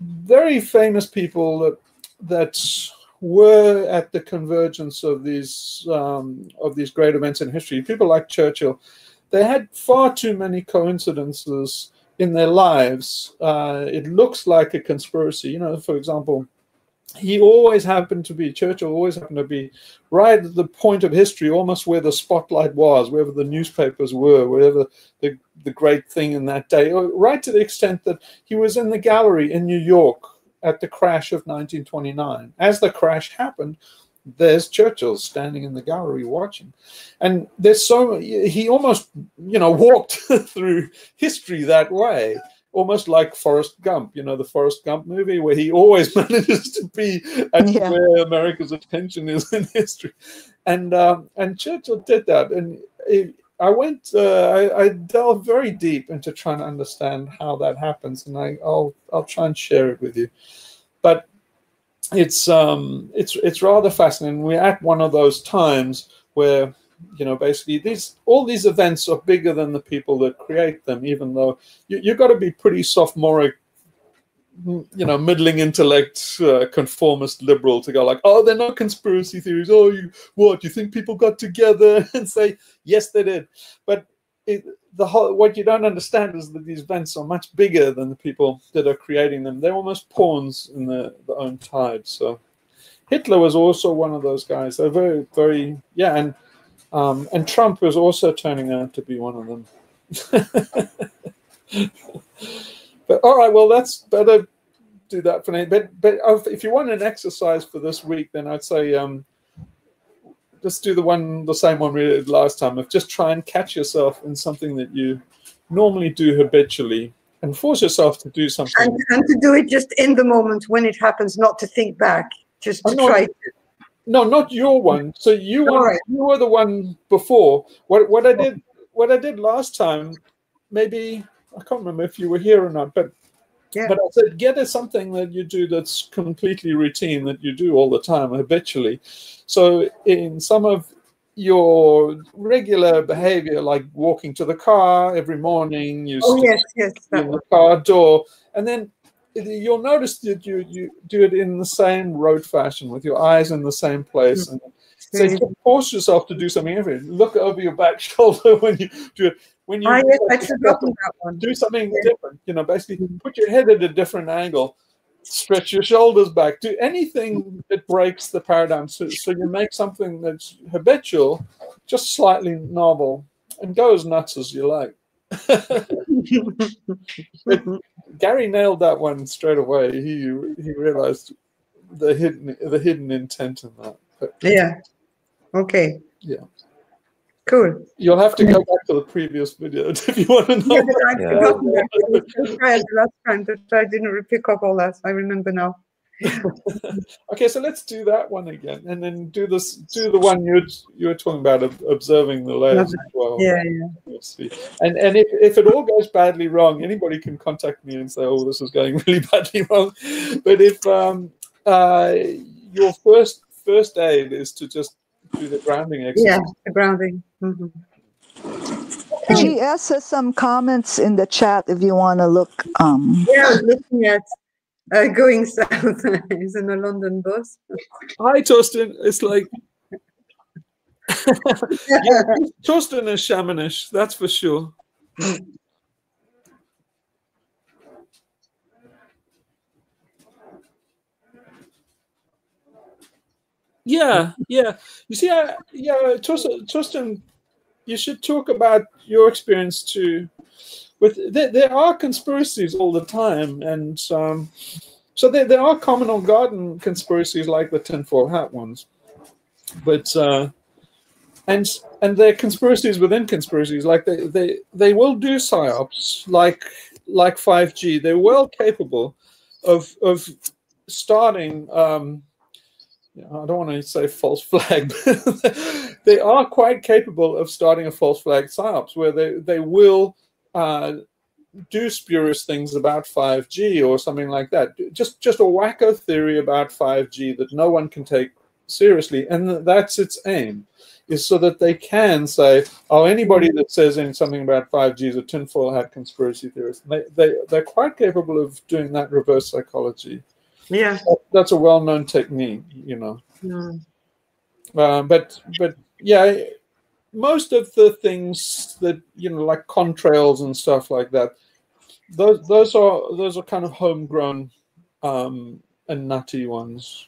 very famous people that that were at the convergence of these um, of these great events in history. People like Churchill, they had far too many coincidences in their lives. Uh, it looks like a conspiracy. You know, for example he always happened to be, Churchill always happened to be right at the point of history, almost where the spotlight was, wherever the newspapers were, wherever the, the great thing in that day, right to the extent that he was in the gallery in New York at the crash of 1929. As the crash happened, there's Churchill standing in the gallery watching. And there's so, he almost, you know, walked <laughs> through history that way almost like Forrest Gump, you know, the Forrest Gump movie where he always <laughs> manages to be at yeah. where America's attention is in history. And um, and Churchill did that. And it, I went, uh, I, I, delved very deep into trying to understand how that happens, and I, I'll I'll try and share it with you. But it's um, it's it's rather fascinating. We're at one of those times where you know basically these all these events are bigger than the people that create them even though you, you've got to be pretty sophomoric you know middling intellect uh, conformist liberal to go like oh they're not conspiracy theories. Oh you what you think people got together? <laughs> And say yes they did. But it, the whole what you don't understand is that these events are much bigger than the people that are creating them. They're almost pawns in the, their own tide. So hitler was also one of those guys. They're very very yeah and um, and Trump is also turning out to be one of them. <laughs> but all right, well, that's better do that for now. But but if you want an exercise for this week, then I'd say um, just do the one, the same one we did last time. Of just try and catch yourself in something that you normally do habitually, and force yourself to do something. And, and to do it just in the moment when it happens, not to think back. Just to try. No, not your one. So you were right. you were the one before. What what I did what I did last time, maybe I can't remember if you were here or not, but yeah. but I said get us something that you do that's completely routine that you do all the time habitually. So in some of your regular behavior, like walking to the car every morning, you oh yes, yes, in the car door, and then you'll notice that you you do it in the same rote fashion with your eyes in the same place mm-hmm. and so you force yourself to do something different. Look over your back <laughs> shoulder when you do it. When you oh, yes, do something yeah. different, you know, basically put your head at a different angle, stretch your shoulders back, do anything that breaks the paradigm. So, so you make something that's habitual, just slightly novel, and go as nuts as you like. Gary nailed that one straight away. He he realized the hidden the hidden intent in that. But, yeah. Okay. Yeah. Cool. You'll have to go back to the previous video <laughs> if you want to know. Yeah, but I forgot that. last time that I didn't pick up all that. I remember now. <laughs> okay, so let's do that one again, and then do this. Do the one you you were talking about of observing the layers as well. Yeah, yeah. And and if, if it all goes badly wrong, anybody can contact me and say, "Oh, this is going <laughs> really badly wrong." But if um uh your first first aid is to just do the grounding exercise. Yeah, the grounding. Mm-hmm. GS has some comments in the chat if you want to look. Um, Yeah, I was looking at uh, going <laughs> south. He's in a London bus. Hi, Torsten. It's like yeah, <laughs> Torsten is shamanish, that's for sure. Yeah, yeah. You see, I, yeah, Torsten, Torsten, you should talk about your experience too. With there, there are conspiracies all the time, and um, so there, there are communal garden conspiracies like the tinfoil hat ones, but uh, and and there are conspiracies within conspiracies. Like they they they will do psyops like like five G. They're well capable of of starting. Um, I don't want to say false flag, <laughs> but they are quite capable of starting a false flag psyops where they, they will uh, do spurious things about 5G or something like that. Just just a wacko theory about 5G that no one can take seriously, and that's its aim, is so that they can say, oh, anybody that says in something about 5G is a tinfoil hat conspiracy theorist. They, they, they're quite capable of doing that reverse psychology. Yeah. That's a well-known technique, you know. Mm. Uh, but but yeah, most of the things that you know, like contrails and stuff like that, those those are those are kind of homegrown um, and nutty ones.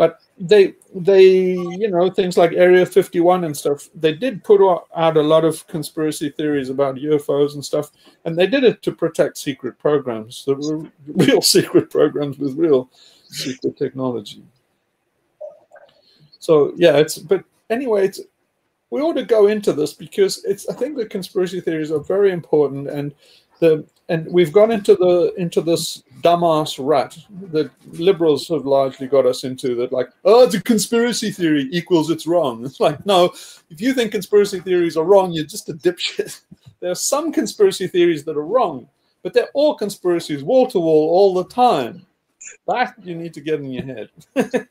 But they they you know things like Area 51 and stuff. They did put out a lot of conspiracy theories about UFOs and stuff, and they did it to protect secret programs, that were <laughs> real secret programs with real secret technology. So yeah, it's but anyway, it's we ought to go into this because it's I think the conspiracy theories are very important and the and we've gone into the into this dumbass rut that liberals have largely got us into that like oh it's a conspiracy theory equals it's wrong it's like no if you think conspiracy theories are wrong you're just a dipshit <laughs> there are some conspiracy theories that are wrong but they're all conspiracies wall to wall all the time that you need to get in your head <laughs>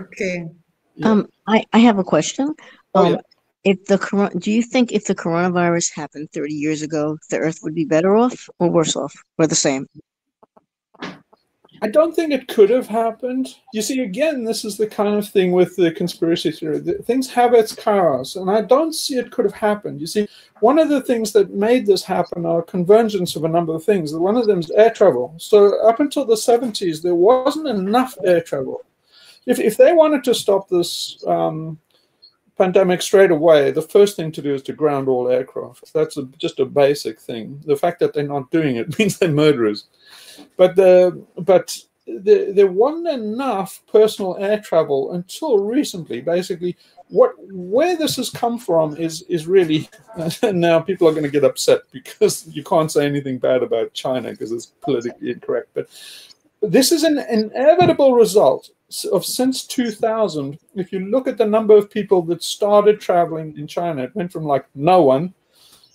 Okay. Yeah. Um, I, I have a question. Oh, Um, yeah. If the coron- do you think if the coronavirus happened 30 years ago, the Earth would be better off or worse off or the same? I don't think it could have happened. You see, again, this is the kind of thing with the conspiracy theory. The, things have its chaos, and I don't see it could have happened. You see, one of the things that made this happen are convergence of a number of things. One of them is air travel. So up until the 70s, there wasn't enough air travel. If, if they wanted to stop this um, pandemic straight away, the first thing to do is to ground all aircraft. That's a, just a basic thing. The fact that they're not doing it <laughs> means they're murderers. But the but there, wasn't enough personal air travel until recently. Basically, what where this has come from is is really <laughs> now people are going to get upset because you can't say anything bad about China because it's politically incorrect. But this is an inevitable result of since 2000. If you look at the number of people that started traveling in China, it went from like no one,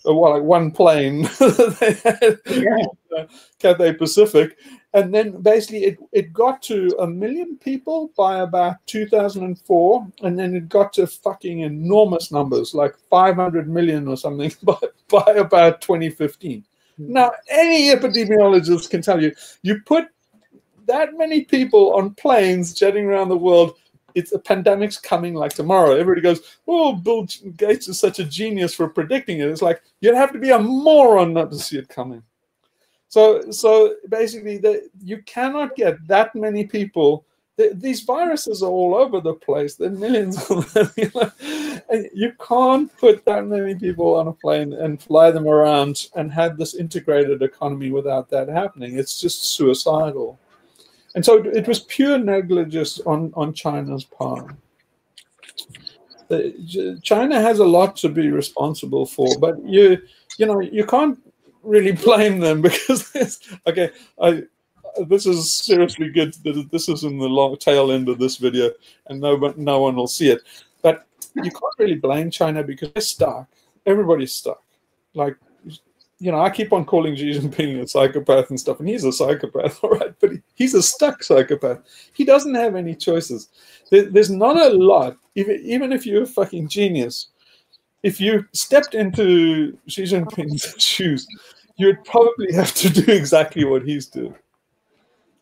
or well, like one plane, <laughs> uh, Cathay Pacific, and then basically it, it got to a million people by about 2004, and then it got to fucking enormous numbers, like 500 million or something <laughs> by, by about 2015. Now, any epidemiologist can tell you, you put that many people on planes jetting around the world, it's a pandemic's coming like tomorrow. Everybody goes, "Oh, Bill Gates is such a genius for predicting it." It's like you'd have to be a moron not to see it coming. So, so basically, the, you cannot get that many people these viruses are all over the place. There are millions of them. <laughs> And you can't put that many people on a plane and fly them around and have this integrated economy without that happening. It's just suicidal. And so it was pure negligence on, on China's part. Uh, China has a lot to be responsible for, but you you know you can't really <laughs> blame them because okay I this is seriously good. This is in the long tail end of this video and no but no one will see it. But you can't really blame China because they're stuck. Everybody's stuck. Like you know I keep on calling Xi Jinping a psychopath and stuff and he's a psychopath <laughs> all right he's a stuck psychopath he doesn't have any choices there, there's not a lot even, even if you're a fucking genius if you stepped into Xi Jinping's <laughs> shoes you'd probably have to do exactly what he's doing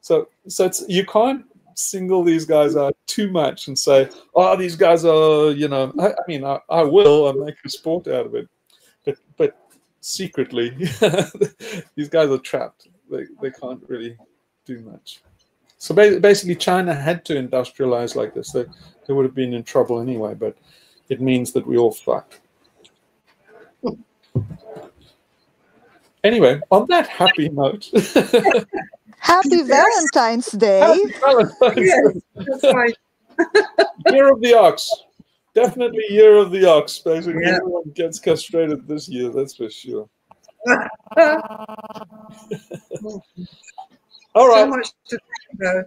so, so it's, you can't single these guys out too much and say, "Oh, these guys are," you know. I, I mean, I, I will. I make a sport out of it, but but secretly, <laughs> these guys are trapped. They they can't really do much. So basically, China had to industrialize like this. They they would have been in trouble anyway. But it means that we all fuck. Anyway, on that happy note. <laughs> Happy Valentine's Day. Happy Valentine's yes, that's right. <laughs> year of the ox. Definitely year of the ox. Basically, yeah. everyone gets castrated this year, that's for sure. <laughs> All right. So much to think about.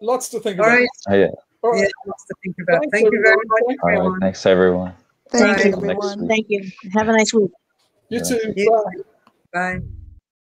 Lots to think All about. Right. Oh, yeah. All right. Yeah, lots to think about. Thanks, Thank everyone. you very much. All everyone. right. Thanks, everyone. Thank you, everyone. Thank you. Have a nice week. You too. Bye. Bye.